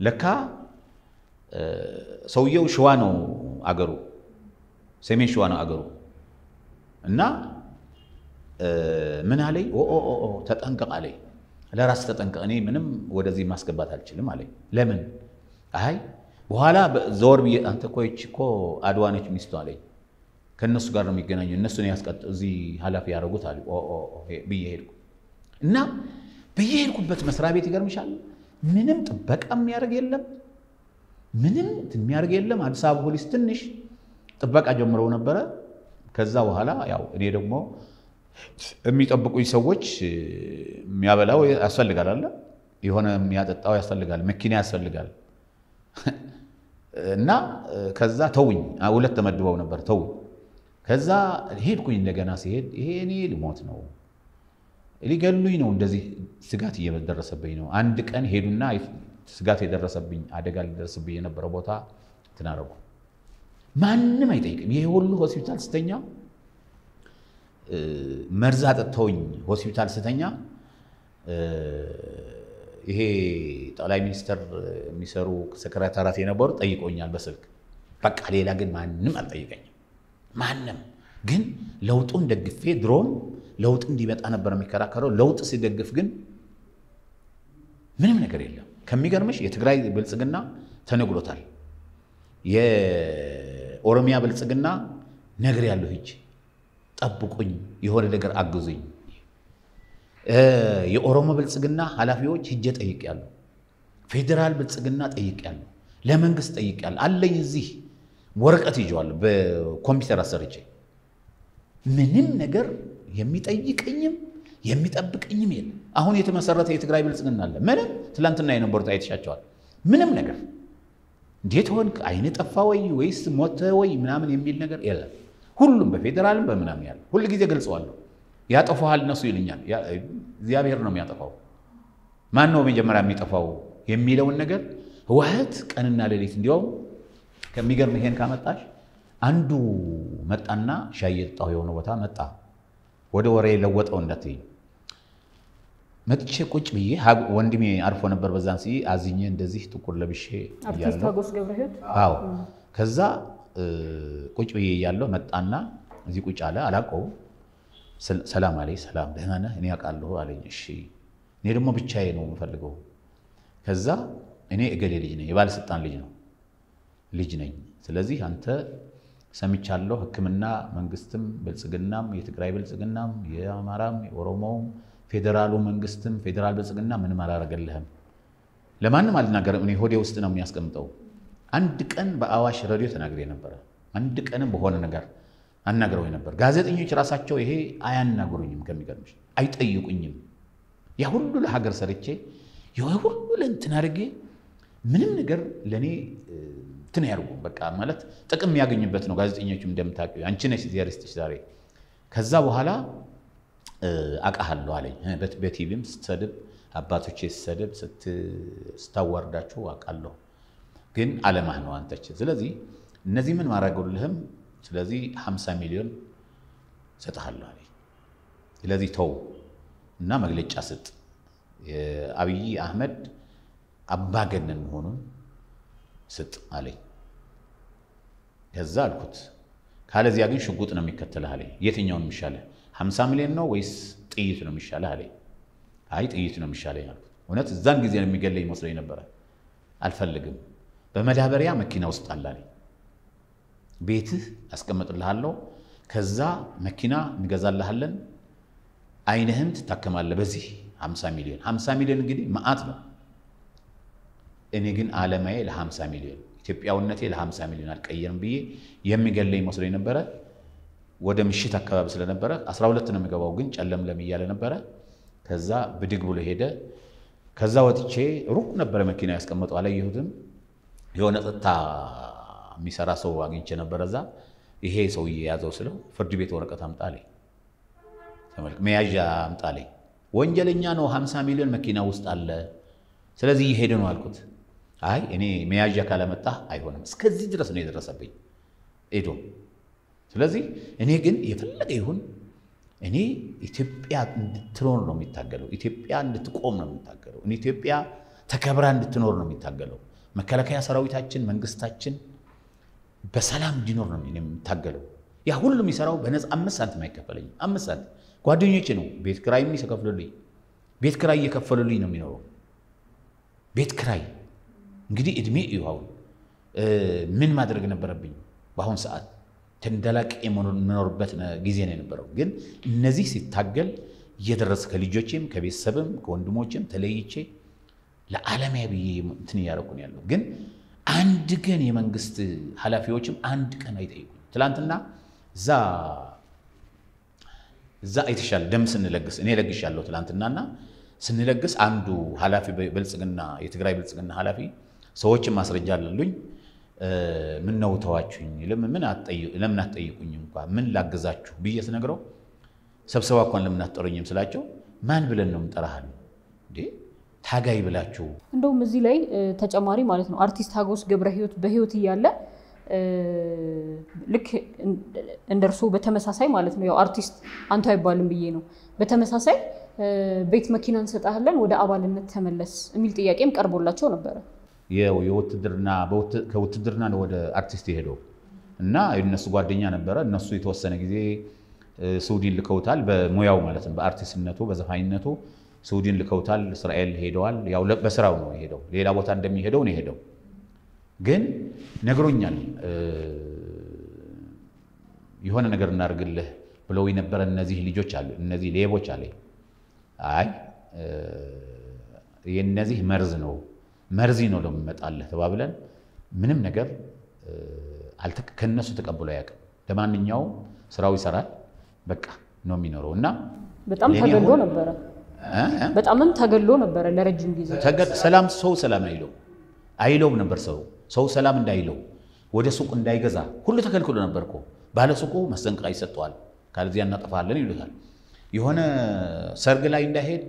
ለካ እ፣ ሰውየው ሸዋ ነው አገሩ፣ ሰሜን ሸዋ ነው አገሩ እና እ፣ ምን አለኝ ኦ ኦ ኦ ኦ፣ ተጠንቀቅ አለኝ። ለራስ ተጠንቀቅ፣ እኔ ምንም ወደዚህ ማስገባት አልችልም አለኝ። ለምን? አይ በኋላ ዘወር ብዬ አንተ ይህች እኮ አድዋ ነች ሚስቱ አለኝ። ከእነሱ ጋር ነው የሚገናኙ እነሱን ያስቀጥ እዚህ ኃላፊ ያደረጉት ኦ ብዬ ሄድኩ እና በየሄድኩበት መስሪያ ቤት ይገርምሻል፣ ምንም ጥበቃ የሚያደርግ የለም፣ ምንም የሚያደርግ የለም። አዲስ አበባ ፖሊስ ትንሽ ጥበቃ ጀምረው ነበረ። ከዛ በኋላ ያው እኔ ደግሞ የሚጠብቁኝ ሰዎች የሚያበላው ያስፈልጋል አለ የሆነ የሚያጠጣው ያስፈልጋል፣ መኪና ያስፈልጋል። እና ከዛ ተውኝ፣ ሁለት ተመድበው ነበር ተውኝ። ከዛ ሄድኩኝ እንደገና ሲሄድ ይሄ እኔ ልሞት ነው ሊገሉኝ ነው፣ እንደዚህ ስጋት እየደረሰብኝ ነው። አንድ ቀን ሄዱና ስጋት የደረሰብኝ አደጋ ሊደርስብኝ የነበረ ቦታ ትናረጉ ማንም አይጠይቅም። ይሄ ሁሉ ሆስፒታል ስተኛ መርዝ አጠጥተውኝ ሆስፒታል ስተኛ ይሄ ጠቅላይ ሚኒስትር የሚሰሩ ሰክረታሪያት የነበሩ ጠይቆኛል በስልክ በቃ። ሌላ ግን ማንም አልጠይቀኝም። ማንም ግን ለውጡን ደግፌ ድሮም ለውጥ እንዲመጣ ነበር የሚከራከረው። ለውጥ ሲደግፍ ግን ምንም ነገር የለም። ከሚገርምሽ የትግራይ ብልጽግና ተነግሮታል። የኦሮሚያ ብልጽግና ነግር ያለሁ ሂጅ ጠብቁኝ፣ የሆነ ነገር አግዙኝ። የኦሮሞ ብልጽግና ኃላፊዎች ሂጄ ጠይቄያለሁ። ፌዴራል ብልጽግና ጠይቄያለሁ። ለመንግስት ጠይቄያለሁ። አለኝ እዚህ ወረቀት ይዤዋለሁ በኮምፒውተር አሰርቼ ምንም ነገር የሚጠይቀኝም የሚጠብቀኝም የለም። አሁን የተመሰረተ የትግራይ ብልጽግና አለ። ምንም ትላንትና የነበሩት አይተሻቸዋል። ምንም ነገር እንዴት ሆንክ፣ አይን ጠፋ ወይ ወይስ ሞተ ወይ ምናምን የሚል ነገር የለም። ሁሉም በፌዴራልም በምናምን ያለ ሁል ጊዜ ገልጸዋለሁ። ያጠፋሃል እነሱ ይልኛል። እግዚአብሔር ነው የሚያጠፋው። ማን ነው መጀመሪያ የሚጠፋው የሚለውን ነገር ህወሓት ቀንና ሌሊት እንዲያውም ከሚገርም ይሄን ካመጣሽ አንዱ መጣና ሻይ እየጠጣሁ የሆነ ቦታ መጣ። ወደ ወሬ ለወጠው እንዳትይኝ መጥቼ ቁጭ ብዬ ወንድሜ አርፎ ነበር። በዛን ሲ አዝኜ እንደዚህ ጥቁር ለብሼ አዎ። ከዛ ቁጭ ብዬ እያለሁ መጣና እዚህ ቁጭ አለ። አላውቀውም። ሰላም አለኝ። ሰላም ደህና ነህ? እኔ አውቃለሁ አለኝ። እሺ እኔ ደግሞ ብቻዬ ነው የምፈልገው። ከዛ እኔ እገሌ ልጅ ነኝ፣ የባለስልጣን ልጅ ነው ልጅ ነኝ። ስለዚህ አንተ ሰምቻለሁ፣ ሕክምና መንግስትም ብልጽግናም የትግራይ ብልጽግናም የአማራም የኦሮሞውም ፌዴራሉ መንግስትም ፌዴራል ብልጽግና ምንም አላረገልህም። ለማንም አልናገርም። እኔ ሆዴ ውስጥ ነው የሚያስቀምጠው። አንድ ቀን በአዋሽ ሬዲዮ ተናግሬ ነበረ። አንድ ቀንም በሆነ ነገር አናግረው ነበር። ጋዜጠኞች ራሳቸው ይሄ አያናግሩኝም፣ ከሚገርምሽ አይጠይቁኝም። ያ ሁሉ ለሀገር ሰርቼ ሁሉ ለእንትን አድርጌ ምንም ነገር ለእኔ እንትን ያርጉ በቃ ማለት ጥቅም የሚያገኙበት ነው። ጋዜጠኞቹም እንደምታውቂው አንቺ ነሽ ዚያሪስትሽ ዛሬ ከዛ በኋላ አውቃሃለሁ አለኝ። በቲቪም ስትሰድብ አባቶቼ ስትሰድብ ስታዋርዳችሁ አውቃለሁ፣ ግን አለማህ ነው አንተች። ስለዚህ እነዚህ ምን ማድረጉልህም ስለዚህ 50 ሚሊዮን ሰጥሃለሁ አለኝ። ስለዚህ ተው እና መግለጫ ስጥ። አብይ አህመድ አምባገነን መሆኑን ስጥ አለኝ። ከዛ አልኩት ካለዚያ ግን ሽጉጥ ነው የሚከተልህ አለኝ። የትኛውን የሚሻለህ ሀምሳ ሚሊዮን ነው ወይስ ጥይት ነው የሚሻለህ አለኝ። አይ ጥይት ነው የሚሻለኝ አልኩት። እውነት እዛን ጊዜ ነው የሚገለኝ መስሎኝ ነበረ። አልፈልግም፣ በመዳበሪያ መኪና ውስጥ አለ አለኝ። ቤትህ አስቀምጥልሃለሁ፣ ከዛ መኪና እንገዛልሃለን፣ አይንህም ትታከማለህ በዚህ 50 ሚሊዮን 50 ሚሊዮን እንግዲህ መዓት ነው። እኔ ግን አለማዬ ለ50 ሚሊዮን ኢትዮጵያውነቴ ለ50 ሚሊዮን አልቀየርም ብዬ የሚገለኝ መስሎኝ ነበረ። ወደ ምሽት አካባቢ ስለነበረ 12 ነው የሚገባው፣ ግን ጨለምለም እያለ ነበረ። ከዛ ብድግ ብሎ ሄደ። ከዛ ወጥቼ ሩቅ ነበረ መኪና ያስቀመጠው አላየሁትም። የሆነ ጸጥታ የሚሰራ ሰው አግኝቼ ነበረ እዛ። ይሄ ሰውዬ የያዘው ስለው ፍርድ ቤት ወረቀት አምጣ መያዣ አምጣ ወንጀለኛ ነው 50 ሚሊዮን መኪና ውስጥ አለ። ስለዚህ እየሄደ ነው አልኩት። አይ እኔ መያዣ ካለመጣ አይሆንም። እስከዚህ ድረስ ነው የደረሰብኝ ሄዶ። ስለዚህ እኔ ግን የፈለገ ይሁን እኔ ኢትዮጵያ እንድትኖር ነው የሚታገለው። ኢትዮጵያ እንድትቆም ነው የሚታገለው። ኢትዮጵያ ተከብራ እንድትኖር ነው የሚታገለው። መከላከያ ሰራዊታችን፣ መንግስታችን በሰላም እንዲኖር ነው የሚታገለው። ያ ሁሉ የሚሰራው በነፃ አምስት ሳንቲም አይከፈለኝም። አምስት ሳንቲም ጓደኞቼ ነው ቤት ክራይ ምን ይከፍሉልኝ፣ ቤት ክራይ እየከፈሉልኝ ነው የሚኖረው። ቤት ክራይ እንግዲህ እድሜ ይኸው ምን ማድረግ ነበረብኝ? በአሁን ሰዓት ተንደላቅቄ የምኖርበት ጊዜ ነው የነበረው። ግን እነዚህ ሲታገል እየደረሰ ከልጆቼም ከቤተሰብም ከወንድሞችም ተለይቼ ለዓለማያ ብዬ እንትን እያደረኩ ነው ያለው። ግን አንድ ቀን የመንግስት ኃላፊዎችም አንድ ቀን አይጠይቁኝ። ትላንትና እዛ እዛ አይተሻል ደም ስንለግስ እኔ ለግሻለሁ ትላንትናና ስንለግስ አንዱ ኃላፊ ብልጽግና የትግራይ ብልጽግና ኃላፊ ሰዎችን ማስረጃ አለሉኝ ምን ነው ተዋችሁኝ፣ ለምን አትጠይቁኝም እንኳ ምን ላግዛችሁ ብዬ ስነግረው ስብሰባ እንኳን ለምን አትጠሩኝም ስላቸው ማን ብለን ነው የምንጠራሃል እንዴ ታጋይ ብላችሁ። እንደውም እዚህ ላይ ተጨማሪ ማለት ነው አርቲስት ሀጎስ ገብረ ሕይወት በሕይወት እያለ ልክ እንደ እርስዎ በተመሳሳይ ማለት ነው ያው አርቲስት አንቱ አይባልም ብዬ ነው በተመሳሳይ ቤት መኪና እንሰጣለን ወደ አባልነት ተመለስ የሚል ጥያቄም ቀርቦላቸው ነበረ። የውትድርና ከውትድርና ነው ወደ አርቲስት የሄደው እና የነሱ ጓደኛ ነበረ። እነሱ የተወሰነ ጊዜ ስውዲን ልከውታል፣ በሙያው ማለት ነው በአርቲስትነቱ በዘፋኝነቱ ስውዲን ልከውታል። እስራኤል ሄደዋል። ያው በስራው ነው የሄደው። ሌላ ቦታ እንደሚሄደው ነው የሄደው። ግን ነግሮኛል። የሆነ ነገር እናደርግልህ ብለው የነበረ እነዚህ ልጆች አሉ፣ እነዚህ ሌቦች አለ። አይ የእነዚህ መርዝ ነው መርዚ ነው ለሚመጣልህ ተባብለን ምንም ነገር ከነሱ ተቀብሎ አያውቅም። ለማንኛውም ስራው ይሰራል፣ በቃ ነው የሚኖረው እና በጣም ተገሎ ነበረ። በጣምም ተገሎ ነበረ ለረጅም ጊዜ። ሰላም ሰው ሰላም አይለው አይለውም ነበር ሰው ሰው ሰላም እንዳይለው ወደ ሱቅ እንዳይገዛ ሁሉ ተከልክሎ ነበር እኮ። ባለ ሱቁ ማስጠንቀቂያ ይሰጠዋል፣ ካለዚያ እናጠፋለን ይሉታል። የሆነ ሰርግ ላይ እንዳይሄድ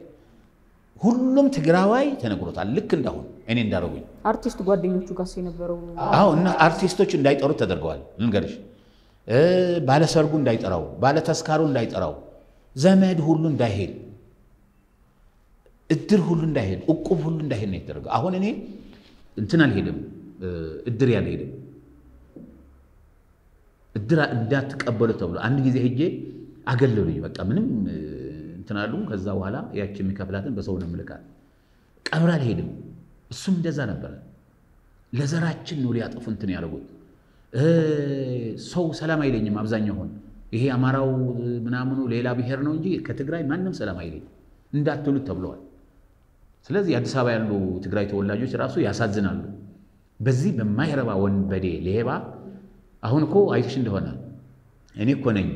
ሁሉም ትግራዋይ ተነግሮታል። ልክ እንዳሁን እኔ እንዳደረጉኝ አርቲስት ጓደኞቹ ጋር የነበረው አዎ እና አርቲስቶች እንዳይጠሩት ተደርገዋል። ልንገርሽ ባለሰርጉ እንዳይጠራው፣ ባለተስካሩ እንዳይጠራው፣ ዘመድ ሁሉ እንዳይሄድ፣ እድር ሁሉ እንዳይሄድ፣ እቁብ ሁሉ እንዳይሄድ ነው የተደረገው። አሁን እኔ እንትን አልሄድም፣ እድር ያልሄድም እድር እንዳትቀበሉ ተብሎ አንድ ጊዜ ሄጄ አገለሉኝ። በቃ ምንም እንትን አሉ። ከዛ በኋላ ያቺ የሚከፍላትን በሰው ነው የምልካት። ቀብር አልሄድም። እሱም እንደዛ ነበረ። ለዘራችን ነው ሊያጠፉ እንትን ያደረጉት። ሰው ሰላም አይለኝም። አብዛኛውን ይሄ አማራው ምናምኑ ሌላ ብሔር ነው እንጂ ከትግራይ ማንም ሰላም አይለኝም እንዳትሉት ተብለዋል። ስለዚህ አዲስ አበባ ያሉ ትግራይ ተወላጆች ራሱ ያሳዝናሉ። በዚህ በማይረባ ወንበዴ ሌባ አሁን እኮ አይተሽ እንደሆነ እኔ እኮ ነኝ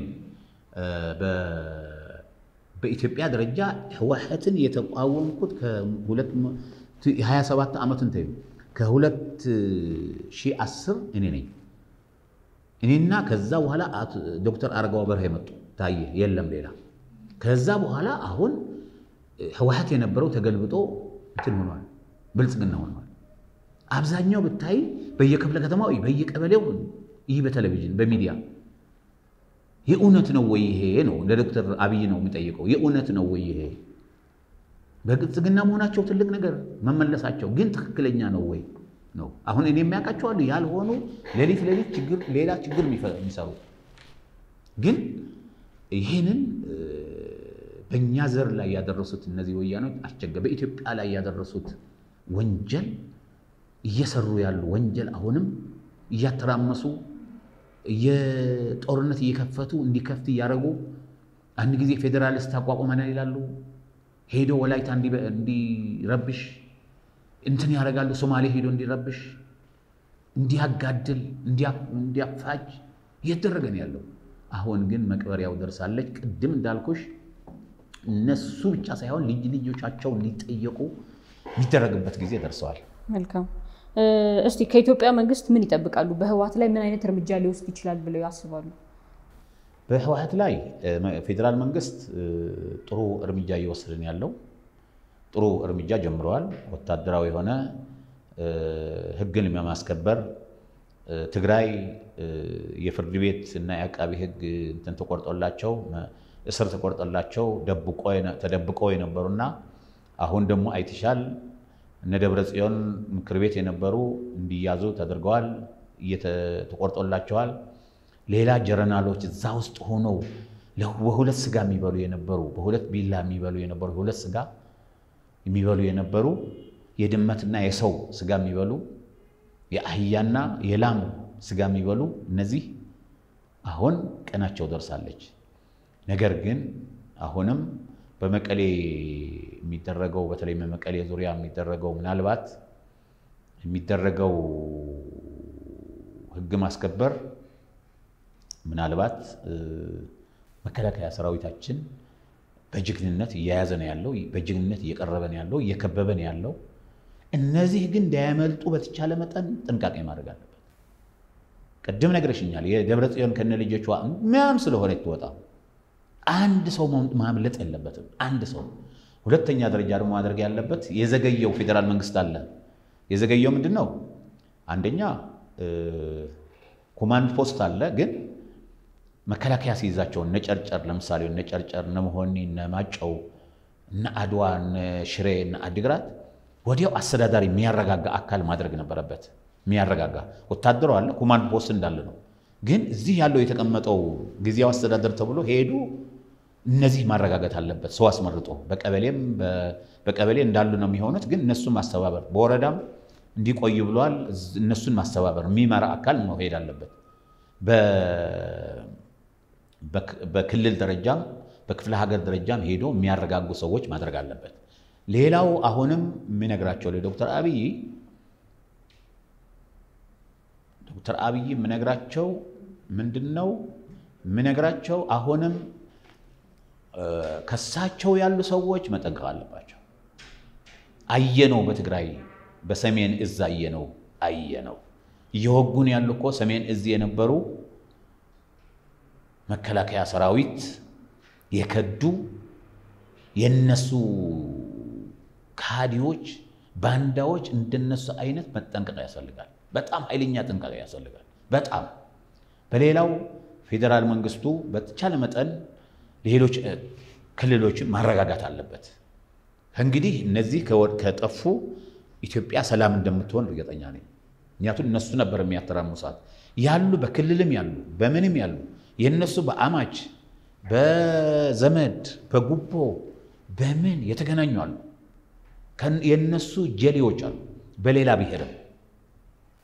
በኢትዮጵያ ደረጃ ህወሓትን የተቋወምኩት ከ27 ዓመትን ተዩ ከ2010 እኔ ነኝ። እኔና ከዛ በኋላ ዶክተር አረጋው በርሄ መጡ። ታየ የለም ሌላ። ከዛ በኋላ አሁን ህወሓት የነበረው ተገልብጦ እንትን ሆኗል፣ ብልጽግና ሆኗል። አብዛኛው ብታይ በየክፍለ ከተማው በየቀበሌው ይህ በቴሌቪዥን በሚዲያ የእውነት ነው ወይ ይሄ ነው? ለዶክተር አብይ ነው የሚጠይቀው። የእውነት ነው ወይ ይሄ? በብልጽግና መሆናቸው ትልቅ ነገር መመለሳቸው ግን ትክክለኛ ነው ወይ ነው። አሁን እኔ የሚያውቃቸው ያልሆኑ ሌሊት ሌሊት ችግር ሌላ ችግር የሚሰሩ ግን ይህንን በእኛ ዘር ላይ ያደረሱት እነዚህ ወያኖች አስቸገ በኢትዮጵያ ላይ ያደረሱት ወንጀል እየሰሩ ያሉ ወንጀል አሁንም እያተራመሱ የጦርነት እየከፈቱ እንዲከፍት እያደረጉ አንድ ጊዜ ፌዴራሊስት አቋቁመናል ይላሉ። ሄዶ ወላይታ እንዲረብሽ እንትን ያደርጋሉ። ሶማሌ ሄዶ እንዲረብሽ፣ እንዲያጋድል፣ እንዲያፋጅ እየተደረገ ነው ያለው። አሁን ግን መቅበሪያው ደርሳለች። ቅድም እንዳልኩሽ እነሱ ብቻ ሳይሆን ልጅ ልጆቻቸው እንዲጠየቁ የሚደረግበት ጊዜ ደርሰዋል። መልካም። እስቲ ከኢትዮጵያ መንግስት ምን ይጠብቃሉ? በህወሓት ላይ ምን አይነት እርምጃ ሊወስድ ይችላል ብለው ያስባሉ? በህወሓት ላይ ፌዴራል መንግስት ጥሩ እርምጃ እየወሰድን ያለው ጥሩ እርምጃ ጀምረዋል። ወታደራዊ የሆነ ህግን በማስከበር ትግራይ የፍርድ ቤት እና የአቃቢ ህግ እንትን ተቆርጦላቸው እስር ተቆርጦላቸው ተደብቀው የነበሩና አሁን ደግሞ አይተሻል እነ ደብረ ጽዮን ምክር ቤት የነበሩ እንዲያዙ ተደርገዋል፣ ተቆርጦላቸዋል። ሌላ ጀረናሎች እዛ ውስጥ ሆነው በሁለት ስጋ የሚበሉ የነበሩ በሁለት ቢላ የሚበሉ የነበሩ በሁለት ስጋ የሚበሉ የነበሩ የድመትና የሰው ስጋ የሚበሉ የአህያና የላም ስጋ የሚበሉ እነዚህ አሁን ቀናቸው ደርሳለች። ነገር ግን አሁንም በመቀሌ የሚደረገው በተለይ በመቀሌ ዙሪያ የሚደረገው ምናልባት የሚደረገው ህግ ማስከበር ምናልባት መከላከያ ሰራዊታችን በጀግንነት እየያዘ ነው ያለው፣ በጀግንነት እየቀረበ ነው ያለው፣ እየከበበ ነው ያለው። እነዚህ ግን እንዳያመልጡ በተቻለ መጠን ጥንቃቄ ማድረግ አለበት። ቅድም ነግረሽኛል። የደብረ ጽዮን ከነ ልጆቿ ምናምን ስለሆነ ትወጣ አንድ ሰው ማምለጥ የለበትም። አንድ ሰው ሁለተኛ ደረጃ ደግሞ ማድረግ ያለበት የዘገየው ፌዴራል መንግስት አለ። የዘገየው ምንድን ነው? አንደኛ command post አለ። ግን መከላከያ ሲይዛቸው እነ ጨርጨር ለምሳሌ እነ ጨርጨር፣ እነ መሆኒ፣ እነ ማይጨው፣ እነ አድዋ፣ እነ ሽሬ፣ እነ አዲግራት ወዲያው አስተዳዳሪ የሚያረጋጋ አካል ማድረግ ነበረበት። የሚያረጋጋ ወታደሩ አለ፣ command post እንዳለ ነው። ግን እዚህ ያለው የተቀመጠው ጊዜያዊ አስተዳደር ተብሎ ሄዱ እነዚህ ማረጋገጥ አለበት። ሰው አስመርጦ በቀበሌም በቀበሌ እንዳሉ ነው የሚሆኑት። ግን እነሱን ማስተባበር በወረዳም እንዲቆዩ ብለዋል። እነሱን ማስተባበር የሚመራ አካል መሄድ አለበት። በክልል ደረጃም በክፍለ ሀገር ደረጃም ሄዶ የሚያረጋጉ ሰዎች ማድረግ አለበት። ሌላው አሁንም የሚነግራቸው ለዶክተር አብይ ዶክተር አብይ የምነግራቸው ምንድን ነው የምነግራቸው አሁንም ከሳቸው ያሉ ሰዎች መጠንቀቅ አለባቸው። አየነው፣ በትግራይ በሰሜን እዝ አየነው አየነው እየወጉን ያሉ እኮ ሰሜን እዝ የነበሩ መከላከያ ሰራዊት የከዱ የነሱ ካዲዎች፣ ባንዳዎች እንደነሱ አይነት መጠንቀቅ ያስፈልጋል። በጣም ኃይለኛ ጥንቃቄ ያስፈልጋል። በጣም በሌላው ፌዴራል መንግስቱ በተቻለ መጠን ሌሎች ክልሎችን ማረጋጋት አለበት። እንግዲህ እነዚህ ከጠፉ ኢትዮጵያ ሰላም እንደምትሆን እርግጠኛ ነኝ። ምክንያቱም እነሱ ነበር የሚያተራምሷት ያሉ በክልልም ያሉ በምንም ያሉ የእነሱ በአማች በዘመድ በጉቦ በምን የተገናኙ አሉ። የእነሱ ጀሌዎች አሉ። በሌላ ብሔርም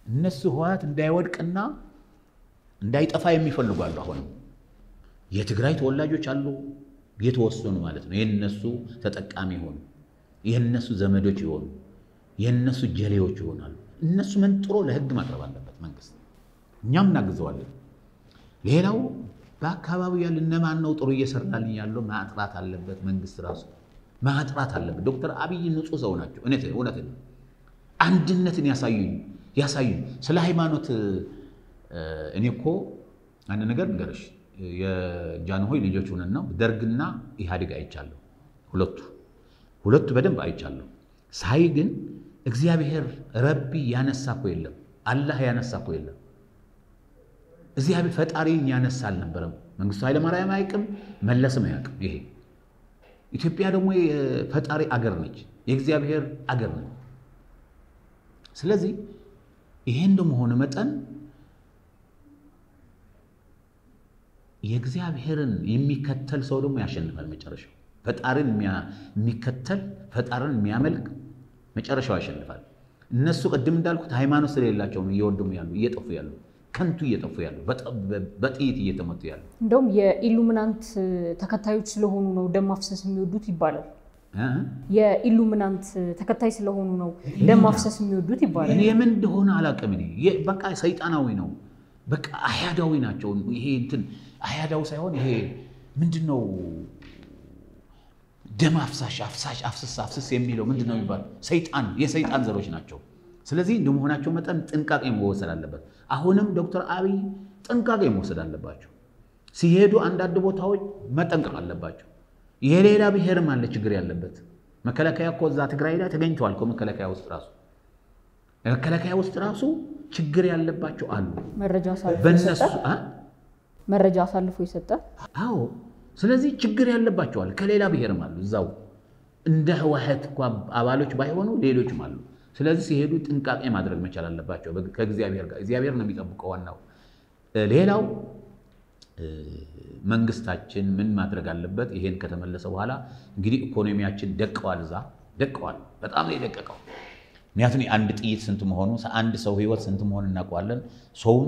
እነሱ ህወሓት እንዳይወድቅና እንዳይጠፋ የሚፈልጉ አሉ። አሁንም የትግራይ ተወላጆች አሉ፣ የተወሰኑ ማለት ነው። የእነሱ ተጠቃሚ የሆኑ የእነሱ ዘመዶች የሆኑ የእነሱ ጀሌዎች ይሆናሉ። እነሱ መንጥሮ ለህግ ማቅረብ አለበት መንግስት። እኛም እናግዘዋለን። ሌላው በአካባቢው ያለ እነማን ነው ጥሩ እየሰራልኝ ያለው ማጥራት አለበት መንግስት ራሱ ማጥራት አለበት። ዶክተር አብይ ንጹህ ሰው ናቸው። እውነት ነው። አንድነትን ያሳዩኝ ያሳዩኝ ስለ ሃይማኖት እኔ እኮ አንድ ነገር ንገርሽ የጃንሆይ ልጆች ሆነን ነው ደርግና ኢህአዴግ አይቻለሁ። ሁለቱ ሁለቱ በደንብ አይቻለሁ። ሳይ ግን እግዚአብሔር ረቢ ያነሳ እኮ የለም፣ አላህ ያነሳ እኮ የለም። እግዚአብሔር ፈጣሪን ያነሳ አልነበረም። መንግስቱ ኃይለማርያም አያውቅም፣ መለስም አያውቅም። ይሄ ኢትዮጵያ ደግሞ የፈጣሪ አገር ነች፣ የእግዚአብሔር አገር ነች። ስለዚህ ይሄ እንደመሆኑ መጠን የእግዚአብሔርን የሚከተል ሰው ደግሞ ያሸንፋል። መጨረሻው ፈጣሪን የሚከተል ፈጣሪን የሚያመልክ መጨረሻው ያሸንፋል። እነሱ ቅድም እንዳልኩት ሃይማኖት ስለሌላቸው ነው እየወደሙ ያሉ እየጠፉ ያሉ ከንቱ እየጠፉ ያሉ በጥይት እየተመቱ ያሉ። እንደውም የኢሉሚናንት ተከታዮች ስለሆኑ ነው ደም ማፍሰስ የሚወዱት ይባላል። የኢሉሚናንት ተከታይ ስለሆኑ ነው ደም ማፍሰስ የሚወዱት ይባላል። እኔ ምን እንደሆነ አላውቅም። በቃ ሰይጣናዊ ነው። በቃ አህያዳዊ ናቸው። ይሄ እንትን አህያዳዊ ሳይሆን ይሄ ምንድን ነው ደም አፍሳሽ አፍሳሽ አፍስስ አፍስስ የሚለው ምንድን ነው የሚባለው? ሰይጣን የሰይጣን ዘሮች ናቸው። ስለዚህ እንደመሆናቸው መጠን ጥንቃቄ መወሰድ አለበት። አሁንም ዶክተር አብይ ጥንቃቄ መወሰድ አለባቸው። ሲሄዱ አንዳንድ ቦታዎች መጠንቀቅ አለባቸው። የሌላ ብሔርም አለ ችግር ያለበት መከላከያ እኮ እዛ ትግራይ ላይ ተገኝተዋል መከላከያ ውስጥ ራሱ መከላከያ ውስጥ ራሱ ችግር ያለባቸው አሉ። መረጃ አሳልፎ? መረጃ የሰጠ አዎ ስለዚህ ችግር ያለባቸዋል። ከሌላ ብሔርም አሉ እዛው እንደ ህወሓት እኳ አባሎች ባይሆኑ ሌሎችም አሉ። ስለዚህ ሲሄዱ ጥንቃቄ ማድረግ መቻል አለባቸው ከእግዚአብሔር ጋር። እግዚአብሔር ነው የሚጠብቀው ዋናው። ሌላው መንግስታችን ምን ማድረግ አለበት? ይሄን ከተመለሰ በኋላ እንግዲህ ኢኮኖሚያችን ደቀዋል፣ እዛ ደቀዋል። በጣም ነው የደቀቀው። ምክንያቱም አንድ ጥይት ስንት መሆኑ አንድ ሰው ህይወት ስንት መሆን እናውቀዋለን። ሰውም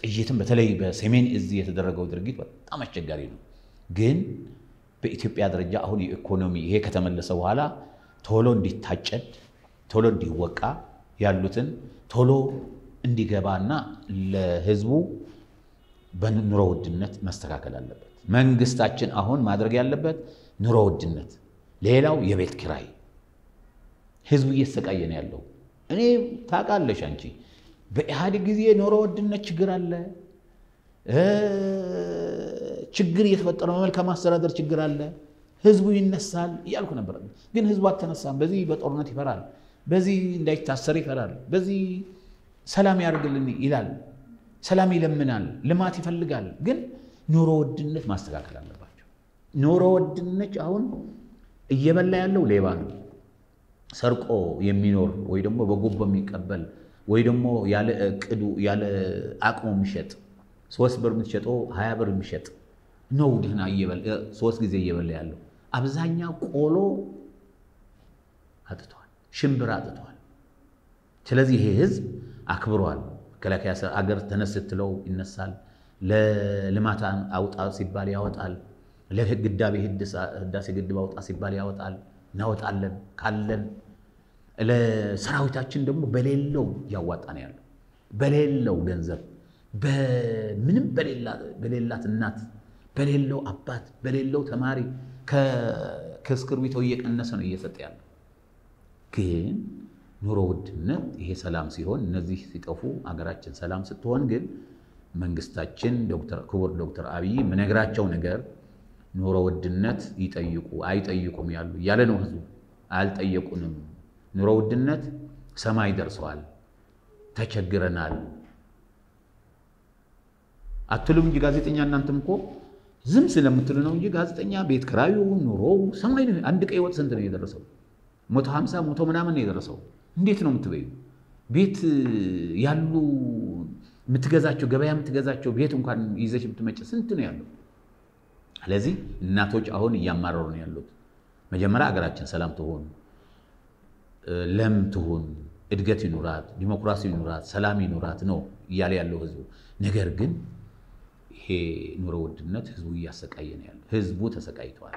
ጥይትም በተለይ በሰሜን እዝ የተደረገው ድርጊት በጣም አስቸጋሪ ነው። ግን በኢትዮጵያ ደረጃ አሁን የኢኮኖሚ ይሄ ከተመለሰ በኋላ ቶሎ እንዲታጨድ ቶሎ እንዲወቃ ያሉትን ቶሎ እንዲገባና ለህዝቡ በኑሮ ውድነት መስተካከል አለበት። መንግስታችን አሁን ማድረግ ያለበት ኑሮ ውድነት፣ ሌላው የቤት ኪራይ ህዝቡ እየተሰቃየ ነው ያለው። እኔ ታውቃለሽ አንቺ በኢህአዴግ ጊዜ ኑሮ ውድነት ችግር አለ፣ ችግር እየተፈጠረ በመልካም አስተዳደር ችግር አለ፣ ህዝቡ ይነሳል እያልኩ ነበር። ግን ህዝቡ አልተነሳም። በዚህ በጦርነት ይፈራል፣ በዚህ እንዳይታሰር ይፈራል፣ በዚህ ሰላም ያደርግልን ይላል፣ ሰላም ይለምናል፣ ልማት ይፈልጋል። ግን ኑሮ ውድነት ማስተካከል አለባቸው። ኑሮ ውድነት አሁን እየበላ ያለው ሌባ ነው ሰርቆ የሚኖር ወይ ደግሞ በጉቦ የሚቀበል ወይ ደግሞ ያለ እቅዱ ያለ አቅሙ የሚሸጥ ሶስት ብር የምትሸጠው ሀያ ብር የሚሸጥ ነው። ድህና ሶስት ጊዜ እየበላ ያለው አብዛኛው ቆሎ አጥተዋል፣ ሽምብር አጥተዋል። ስለዚህ ይሄ ህዝብ አክብሯል። መከላከያ አገር ተነስ ስትለው ይነሳል። ለልማት አውጣ ሲባል ያወጣል። ለግዳቤ ህዳሴ ግድብ አውጣ ሲባል ያወጣል። እናወጣለን ካለን ለሰራዊታችን ደግሞ በሌለው እያዋጣ ነው ያለው። በሌለው ገንዘብ ምንም በሌላት እናት በሌለው አባት በሌለው ተማሪ ከእስክርቢቶ እየቀነሰ ነው እየሰጠ ያለው። ግን ኑሮ ውድነት ይሄ ሰላም ሲሆን እነዚህ ሲጠፉ አገራችን ሰላም ስትሆን ግን መንግስታችን ክቡር ዶክተር አብይ የምነግራቸው ነገር ኑሮ ውድነት ይጠይቁ አይጠይቁም ያሉ እያለ ነው ህዝቡ። አልጠየቁንም። ኑሮ ውድነት ሰማይ ደርሰዋል፣ ተቸግረናል አትሉም እንጂ ጋዜጠኛ እናንተም እኮ ዝም ስለምትሉ ነው እንጂ ጋዜጠኛ ቤት ክራዩ ኑሮው ሰማይ ነው። አንድ ቀይ ወጥ ስንት ነው የደረሰው? መቶ ሀምሳ መቶ ምናምን ነው የደረሰው። እንዴት ነው የምትበዩ? ቤት ያሉ የምትገዛቸው ገበያ የምትገዛቸው ቤት እንኳን ይዘሽ ብትመጭ ስንት ነው ያለው? ስለዚህ እናቶች አሁን እያማረሩ ነው ያሉት። መጀመሪያ አገራችን ሰላም ትሆን፣ ለም ትሁን፣ እድገት ይኑራት፣ ዲሞክራሲ ይኑራት፣ ሰላም ይኑራት ነው እያለ ያለው ህዝቡ። ነገር ግን ይሄ ኑሮ ውድነት ህዝቡ እያሰቃየ ነው ያለው። ህዝቡ ተሰቃይተዋል።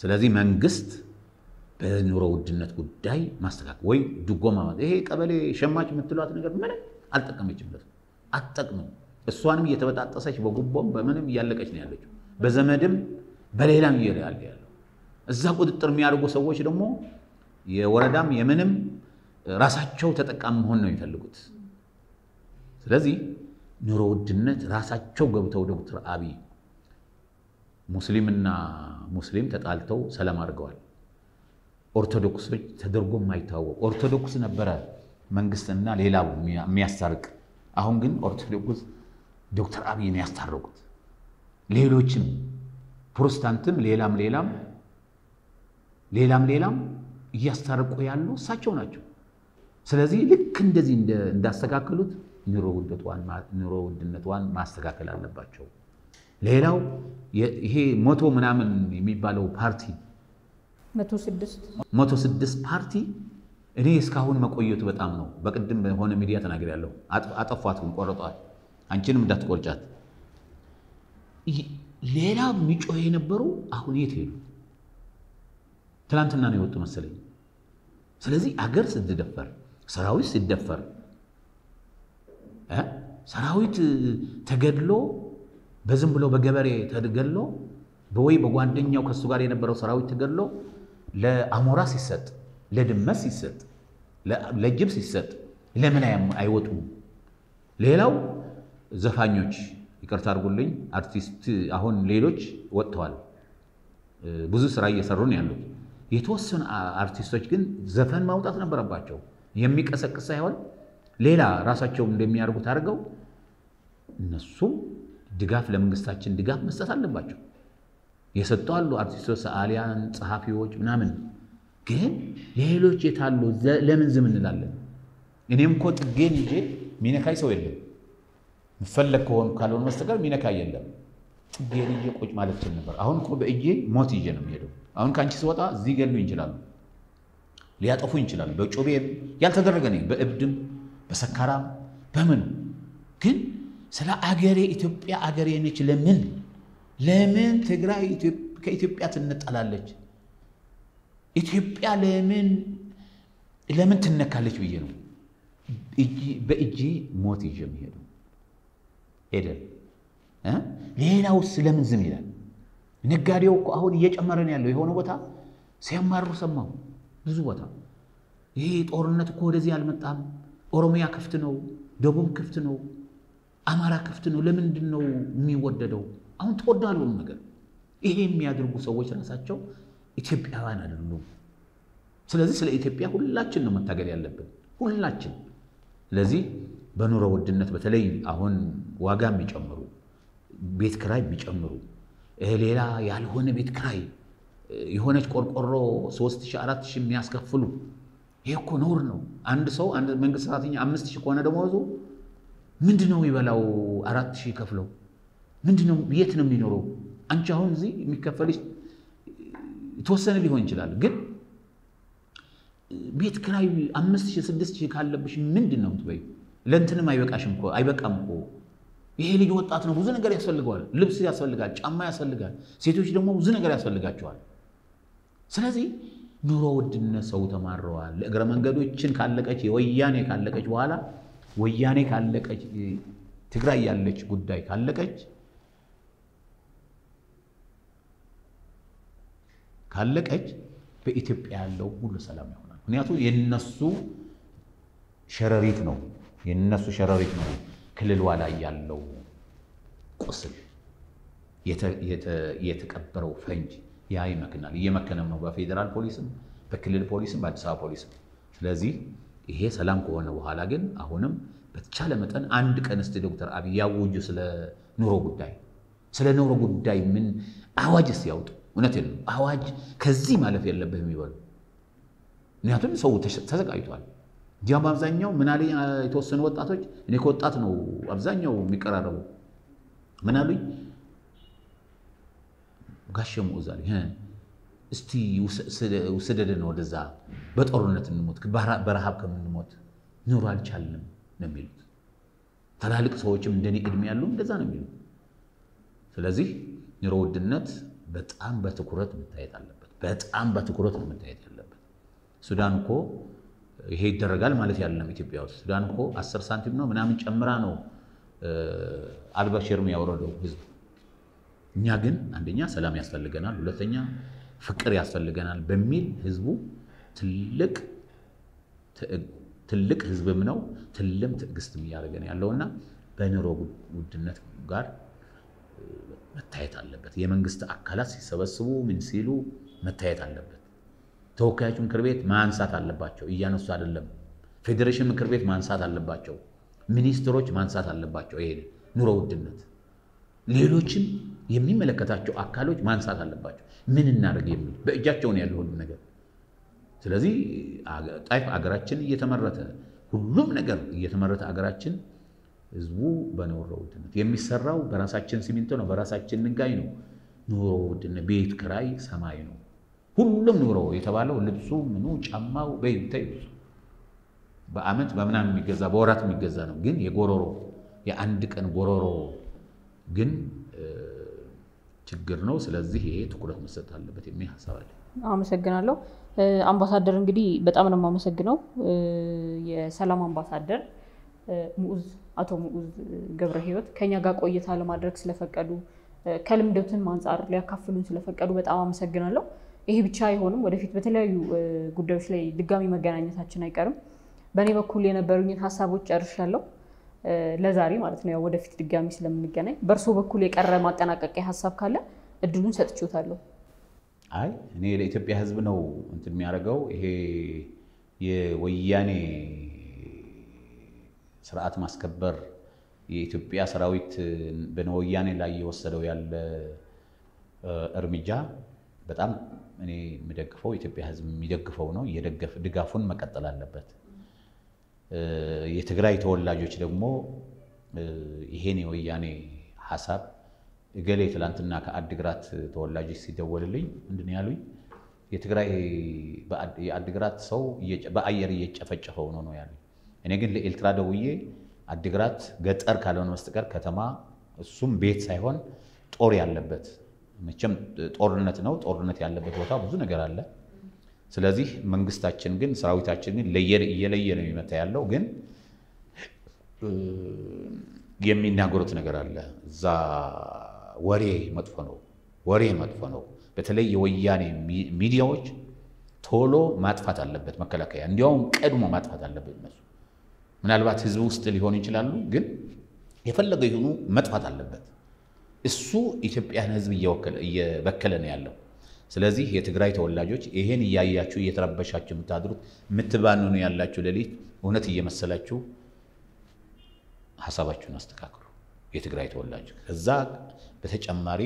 ስለዚህ መንግስት በኑሮ ውድነት ጉዳይ ማስተካከል ወይ ድጎማ ይሄ ቀበሌ ሸማች የምትሏት ነገር ምንም አልጠቀመችበትም፣ አትጠቅምም። እሷንም እየተበጣጠሰች በጉቦም በምንም እያለቀች ነው ያለችው። በዘመድም በሌላም እየያለ ያለው እዛ ቁጥጥር የሚያደርጉ ሰዎች ደግሞ የወረዳም የምንም ራሳቸው ተጠቃሚ መሆን ነው የሚፈልጉት። ስለዚህ ኑሮ ውድነት ራሳቸው ገብተው ዶክተር አብይ ሙስሊምና ሙስሊም ተጣልተው ሰላም አድርገዋል። ኦርቶዶክሶች ተደርጎ የማይታወቅ ኦርቶዶክስ ነበረ መንግስትና ሌላው የሚያስታርቅ። አሁን ግን ኦርቶዶክስ ዶክተር አብይን ያስታረቁት ሌሎችም ፕሮቴስታንትም ሌላም ሌላም ሌላም ሌላም እያስታረቁ ያሉ እሳቸው ናቸው። ስለዚህ ልክ እንደዚህ እንዳስተካከሉት ኑሮ ውድነቷን ማስተካከል አለባቸው። ሌላው ይሄ መቶ ምናምን የሚባለው ፓርቲ መቶ ስድስት ፓርቲ እኔ እስካሁን መቆየቱ በጣም ነው። በቅድም በሆነ ሚዲያ ተናግሬያለሁ። አጠፏት፣ ቆረጧት። አንቺንም እንዳትቆርጫት። ሌላ የሚጮህ የነበሩ አሁን የት ሄዱ? ትናንትና ነው የወጡ መሰለኝ። ስለዚህ አገር ስትደፈር፣ ሰራዊት ሲደፈር፣ ሰራዊት ተገድሎ በዝም ብሎ በገበሬ ተገድሎ በወይ በጓደኛው ከሱ ጋር የነበረው ሰራዊት ተገድሎ ለአሞራ ሲሰጥ፣ ለድመት ሲሰጥ፣ ለጅብ ሲሰጥ ለምን አይወጡም? ሌላው ዘፋኞች ይቅርታ አድርጉልኝ፣ አርቲስት አሁን ሌሎች ወጥተዋል፣ ብዙ ስራ እየሰሩ ነው ያሉት። የተወሰኑ አርቲስቶች ግን ዘፈን ማውጣት ነበረባቸው። የሚቀሰቅስ ሳይሆን ሌላ ራሳቸው እንደሚያደርጉት አድርገው እነሱም ድጋፍ ለመንግስታችን ድጋፍ መስጠት አለባቸው። የሰጡ አሉ አርቲስቶች፣ ሰዓሊያን፣ ጸሐፊዎች ምናምን። ግን ሌሎች የታሉ? ለምን ዝም እንላለን? እኔም እኮ ጥጌን ይዤ ሚነካኝ ሰው የለም። ምፈለግ ከሆኑ ካልሆነ በስተቀር ሚነካ የለም። ጥጌን ይዤ ቁጭ ማለት ችል ነበር። አሁን እኮ በእጄ ሞት ይዤ ነው የሚሄደው። አሁን ከአንቺ ስወጣ እዚህ ገሉ ይችላሉ፣ ሊያጠፉ ይችላሉ። በጮቤም ያልተደረገ ነኝ፣ በእብድም በሰካራም በምን ግን ስለ አገሬ ኢትዮጵያ አገሬ ነች። ለምን ለምን ትግራይ ከኢትዮጵያ ትነጠላለች? ኢትዮጵያ ለምን ለምን ትነካለች ብዬ ነው በእጄ ሞት ይዤ የሚሄዱ ሄደን ሌላውስ ለምን ዝም ይላል? ነጋዴው እኮ አሁን እየጨመረን ያለው የሆነ ቦታ ሲያማሩ ሰማሁ። ብዙ ቦታ ይሄ ጦርነት እኮ ወደዚህ አልመጣም። ኦሮሚያ ክፍት ነው፣ ደቡብ ክፍት ነው፣ አማራ ክፍት ነው። ለምንድን ነው የሚወደደው? አሁን ተወዳሉ ነገር ይሄ የሚያደርጉ ሰዎች ራሳቸው ኢትዮጵያውያን አይደሉም። ስለዚህ ስለ ኢትዮጵያ ሁላችን ነው መታገል ያለብን፣ ሁላችን። ስለዚህ በኑሮ ውድነት በተለይ አሁን ዋጋ የሚጨምሩ ቤት ክራይ የሚጨምሩ ሌላ ያልሆነ ቤት ክራይ የሆነች ቆርቆሮ ሦስት ሺህ አራት ሺህ የሚያስከፍሉ ይሄ እኮ ነውር ነው። አንድ ሰው አንድ መንግስት ሰራተኛ አምስት ሺህ ከሆነ ደመወዙ ምንድን ነው የሚበላው? አራት ሺህ ከፍለው ምንድን ነው የት ነው የሚኖረው? አንቺ አሁን እዚህ የሚከፈልሽ የተወሰነ ሊሆን ይችላል፣ ግን ቤት ክራይ አምስት ሺህ ስድስት ሺህ ካለብሽ ምንድን ነው የምትበይው? ለእንትንም አይበቃሽም እኮ አይበቃም እኮ። ይሄ ልጅ ወጣት ነው፣ ብዙ ነገር ያስፈልገዋል። ልብስ ያስፈልጋል፣ ጫማ ያስፈልጋል። ሴቶች ደግሞ ብዙ ነገር ያስፈልጋቸዋል። ስለዚህ ኑሮ ውድነት ሰው ተማረዋል። እግረ መንገዶችን ካለቀች የወያኔ ካለቀች በኋላ ወያኔ ካለቀች ትግራይ ያለች ጉዳይ ካለቀች ካለቀች በኢትዮጵያ ያለው ሁሉ ሰላም ይሆናል። ምክንያቱም የነሱ ሸረሪት ነው የነሱ ሸረሪት ነው ክልሏ ላይ ያለው ቁስል የተቀበረው ፈንጅ ያ ይመክናል። እየመከነም ነው በፌዴራል ፖሊስም በክልል ፖሊስም በአዲስ አበባ ፖሊስም። ስለዚህ ይሄ ሰላም ከሆነ በኋላ ግን አሁንም በተቻለ መጠን አንድ ቀን እስቲ ዶክተር አብይ ያውጁ ስለ ኑሮ ጉዳይ ስለ ኑሮ ጉዳይ ምን አዋጅ እስቲ ያውጡ። እውነቴን ነው አዋጅ ከዚህ ማለፍ የለብህም ይበሉ። ምክንያቱም ሰው ተዘጋጅቷል። እንዲያውም አብዛኛው ምናለኝ የተወሰኑ ወጣቶች እኔ ከወጣት ነው አብዛኛው የሚቀራረቡ ምን አሉኝ ጋሸሙ እዛ እስቲ ውሰደደን ወደዛ በጦርነት እንሞት በረሃብ ከምንሞት ኑሮ አልቻልንም ነው የሚሉት። ትላልቅ ሰዎችም እንደኔ ዕድሜ ያሉ እንደዛ ነው የሚሉት። ስለዚህ ኑሮ ውድነት በጣም በትኩረት መታየት አለበት። በጣም በትኩረት ነው መታየት ያለበት። ሱዳን እኮ ይሄ ይደረጋል ማለት ያለም ኢትዮጵያ ውስጥ ሱዳን እኮ አስር ሳንቲም ነው ምናምን ጨምራ ነው አልበሽርም ያወረደው ህዝብ። እኛ ግን አንደኛ ሰላም ያስፈልገናል፣ ሁለተኛ ፍቅር ያስፈልገናል በሚል ህዝቡ ትልቅ ትልቅ ህዝብም ነው ትልም ትዕግስትም እያደረገን ያለውና በኑሮ ውድነት ጋር መታየት አለበት። የመንግስት አካላት ሲሰበስቡ ምን ሲሉ መታየት አለበት። ተወካዮች ምክር ቤት ማንሳት አለባቸው፣ እያነሱ አይደለም። ፌዴሬሽን ምክር ቤት ማንሳት አለባቸው። ሚኒስትሮች ማንሳት አለባቸው። ይሄ ኑሮ ውድነት ሌሎችም የሚመለከታቸው አካሎች ማንሳት አለባቸው። ምን እናደርግ የሚል በእጃቸውን ያለ ሁሉም ነገር። ስለዚህ ጣይፍ አገራችን እየተመረተ ሁሉም ነገር እየተመረተ አገራችን ህዝቡ በኑሮ ውድነት የሚሰራው በራሳችን ሲሚንቶ ነው፣ በራሳችን ድንጋይ ነው። ኑሮ ውድነት ቤት ክራይ ሰማይ ነው። ሁሉም ኑሮ የተባለው ልብሱ፣ ምኑ፣ ጫማው በይታይ በአመት በምናምን የሚገዛ በወራት የሚገዛ ነው። ግን የጎሮሮ የአንድ ቀን ጎሮሮ ግን ችግር ነው። ስለዚህ ይሄ ትኩረት መሰጠት አለበት የሚል ሀሳብ አለ። አመሰግናለሁ። አምባሳደር እንግዲህ በጣም ነው የማመሰግነው። የሰላም አምባሳደር ሙዑዝ አቶ ሙዑዝ ገብረ ህይወት ከኛ ጋር ቆይታ ለማድረግ ስለፈቀዱ ከልምደትም አንጻር ሊያካፍሉን ስለፈቀዱ በጣም አመሰግናለሁ። ይሄ ብቻ አይሆንም። ወደፊት በተለያዩ ጉዳዮች ላይ ድጋሚ መገናኘታችን አይቀርም። በእኔ በኩል የነበሩኝን ሀሳቦች ጨርሻለሁ ለዛሬ ማለት ነው። ወደፊት ድጋሚ ስለምንገናኝ በእርሶ በኩል የቀረ ማጠናቀቂያ ሀሳብ ካለ እድሉን ሰጥቼዎታለሁ። አይ እኔ ለኢትዮጵያ ሕዝብ ነው እንትን የሚያደርገው ይሄ የወያኔ ስርዓት ማስከበር የኢትዮጵያ ሰራዊት በወያኔ ላይ እየወሰደው ያለ እርምጃ በጣም እኔ የምደግፈው የኢትዮጵያ ሕዝብ የሚደግፈው ነው። ድጋፉን መቀጠል አለበት። የትግራይ ተወላጆች ደግሞ ይሄን የወያኔ ሀሳብ እገሌ ትላንትና ከአድግራት ተወላጆች ሲደወልልኝ ምንድን ያሉኝ? የትግራይ የአድግራት ሰው በአየር እየጨፈጨፈው ነው ነው ያሉኝ። እኔ ግን ለኤልትራ ደውዬ አድግራት ገጠር ካልሆነ በስተቀር ከተማ እሱም ቤት ሳይሆን ጦር ያለበት መቼም ጦርነት ነው። ጦርነት ያለበት ቦታ ብዙ ነገር አለ። ስለዚህ መንግስታችን ግን ሰራዊታችን ግን እየለየ ነው የሚመታ ያለው። ግን የሚናገሩት ነገር አለ እዛ ወሬ መጥፎ ነው። ወሬ መጥፎ ነው። በተለይ የወያኔ ሚዲያዎች ቶሎ ማጥፋት አለበት መከላከያ፣ እንዲያውም ቀድሞ ማጥፋት አለበት እነሱ ምናልባት ህዝብ ውስጥ ሊሆኑ ይችላሉ፣ ግን የፈለገ ይሁኑ መጥፋት አለበት። እሱ ኢትዮጵያን ህዝብ እየበከለ ነው ያለው። ስለዚህ የትግራይ ተወላጆች ይሄን እያያችሁ እየተረበሻችሁ የምታድሩት የምትባንኑ ያላችሁ ሌሊት እውነት እየመሰላችሁ ሀሳባችሁን አስተካክሉ። የትግራይ ተወላጅ ከዛ በተጨማሪ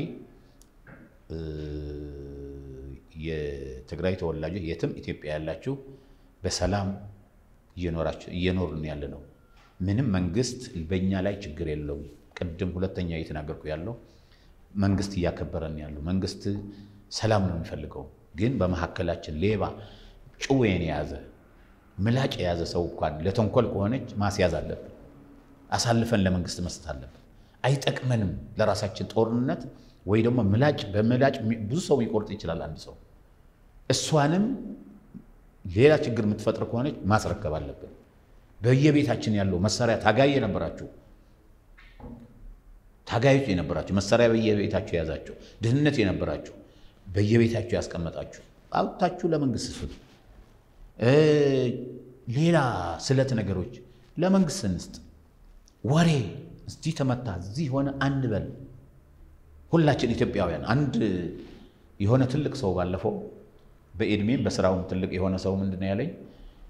የትግራይ ተወላጆች የትም ኢትዮጵያ ያላችሁ በሰላም እየኖርን ያለ ነው። ምንም መንግስት በእኛ ላይ ችግር የለውም። ቅድም ሁለተኛ እየተናገርኩ ያለው መንግስት እያከበረን ያለው መንግስት ሰላም ነው የሚፈልገው። ግን በመካከላችን ሌባ ጭዌን የያዘ ምላጭ የያዘ ሰው እንኳን ለተንኮል ከሆነች ማስያዝ አለብን። አሳልፈን ለመንግስት መስጠት አለብን። አይጠቅመንም። ለራሳችን ጦርነት ወይ ደግሞ ምላጭ በምላጭ ብዙ ሰው ሊቆርጥ ይችላል አንድ ሰው። እሷንም ሌላ ችግር የምትፈጥር ከሆነች ማስረከብ አለብን። በየቤታችን ያለው መሳሪያ ታጋይ የነበራችሁ ታጋዮች የነበራችሁ መሳሪያ በየቤታችሁ የያዛችሁ ድህነት የነበራችሁ በየቤታችሁ ያስቀመጣችሁ አውጥታችሁ ለመንግስት ስጡ። ሌላ ስለት ነገሮች ለመንግስት እንስጥ። ወሬ እዚህ ተመታ እዚህ ሆነ አንበል። ሁላችን ኢትዮጵያውያን አንድ የሆነ ትልቅ ሰው ባለፈው በዕድሜም በስራውም ትልቅ የሆነ ሰው ምንድን ነው ያለኝ፣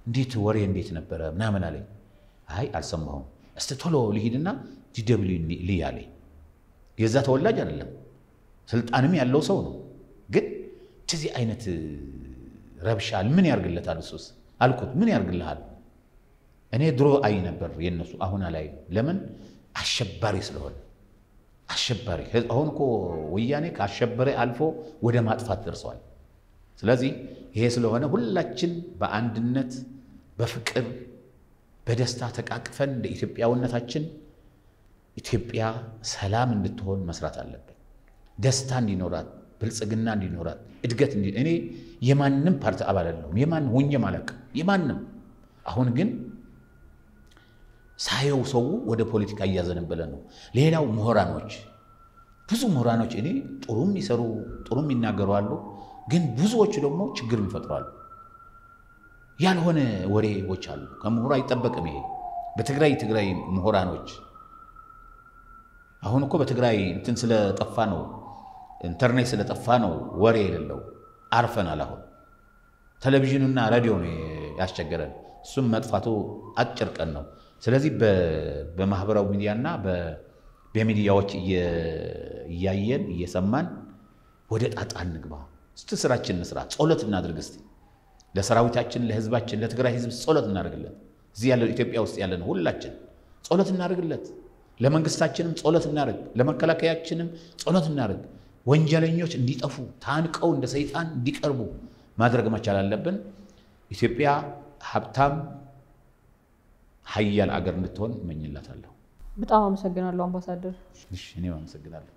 እንዴት ወሬ እንዴት ነበረ ምናምን አለኝ። አይ አልሰማሁም፣ እስቲ ቶሎ ልሂድና DW ልይ አለኝ። የዛ ተወላጅ አይደለም ስልጣንም ያለው ሰው ነው። ግን እንደዚህ አይነት ረብሻል ምን ያርግለታል? እሱስ አልኩት ምን ያርግልሃል? እኔ ድሮ አይ ነበር የነሱ አሁን ላይ ለምን አሸባሪ ስለሆነ አሸባሪ አሁን እኮ ወያኔ ከአሸባሪ አልፎ ወደ ማጥፋት ደርሰዋል። ስለዚህ ይሄ ስለሆነ ሁላችን በአንድነት በፍቅር በደስታ ተቃቅፈን እንደ ኢትዮጵያዊነታችን ኢትዮጵያ ሰላም እንድትሆን መስራት አለብን። ደስታ እንዲኖራት፣ ብልጽግና እንዲኖራት፣ እድገት እኔ የማንም ፓርቲ አባል አይደለሁም። የማንም ሆኜም አላውቅም። የማንም አሁን ግን ሳየው ሰው ወደ ፖለቲካ እያዘነበለ ነው። ሌላው ምሁራኖች፣ ብዙ ምሁራኖች እኔ ጥሩ የሚሰሩ ጥሩ የሚናገሩ አሉ፣ ግን ብዙዎቹ ደግሞ ችግር ይፈጥራሉ። ያልሆነ ወሬዎች አሉ። ከምሁሩ አይጠበቅም ይሄ። በትግራይ ትግራይ ምሁራኖች አሁን እኮ በትግራይ እንትን ስለጠፋ ነው ኢንተርኔት ስለጠፋ ነው ወሬ የሌለው አርፈናል። አሁን ቴሌቪዥኑና ሬዲዮ ነው ያስቸገረን። እሱም መጥፋቱ አጭር ቀን ነው። ስለዚህ በማህበራዊ ሚዲያና በሚዲያዎች እያየን እየሰማን ወደ ጣጣ እንግባ። እስቲ ስራችን እንስራ፣ ጸሎት እናድርግ። እስቲ ለሰራዊታችን፣ ለህዝባችን፣ ለትግራይ ህዝብ ጸሎት እናደርግለት። እዚህ ያለው ኢትዮጵያ ውስጥ ያለን ሁላችን ጸሎት እናደርግለት። ለመንግስታችንም ጸሎት እናደርግ፣ ለመከላከያችንም ጸሎት እናደርግ። ወንጀለኞች እንዲጠፉ ታንቀው እንደ ሰይጣን እንዲቀርቡ ማድረግ መቻል አለብን። ኢትዮጵያ ሀብታም ሀያል አገር እንድትሆን እመኝላታለሁ። በጣም አመሰግናለሁ አምባሳደር። እኔም አመሰግናለሁ።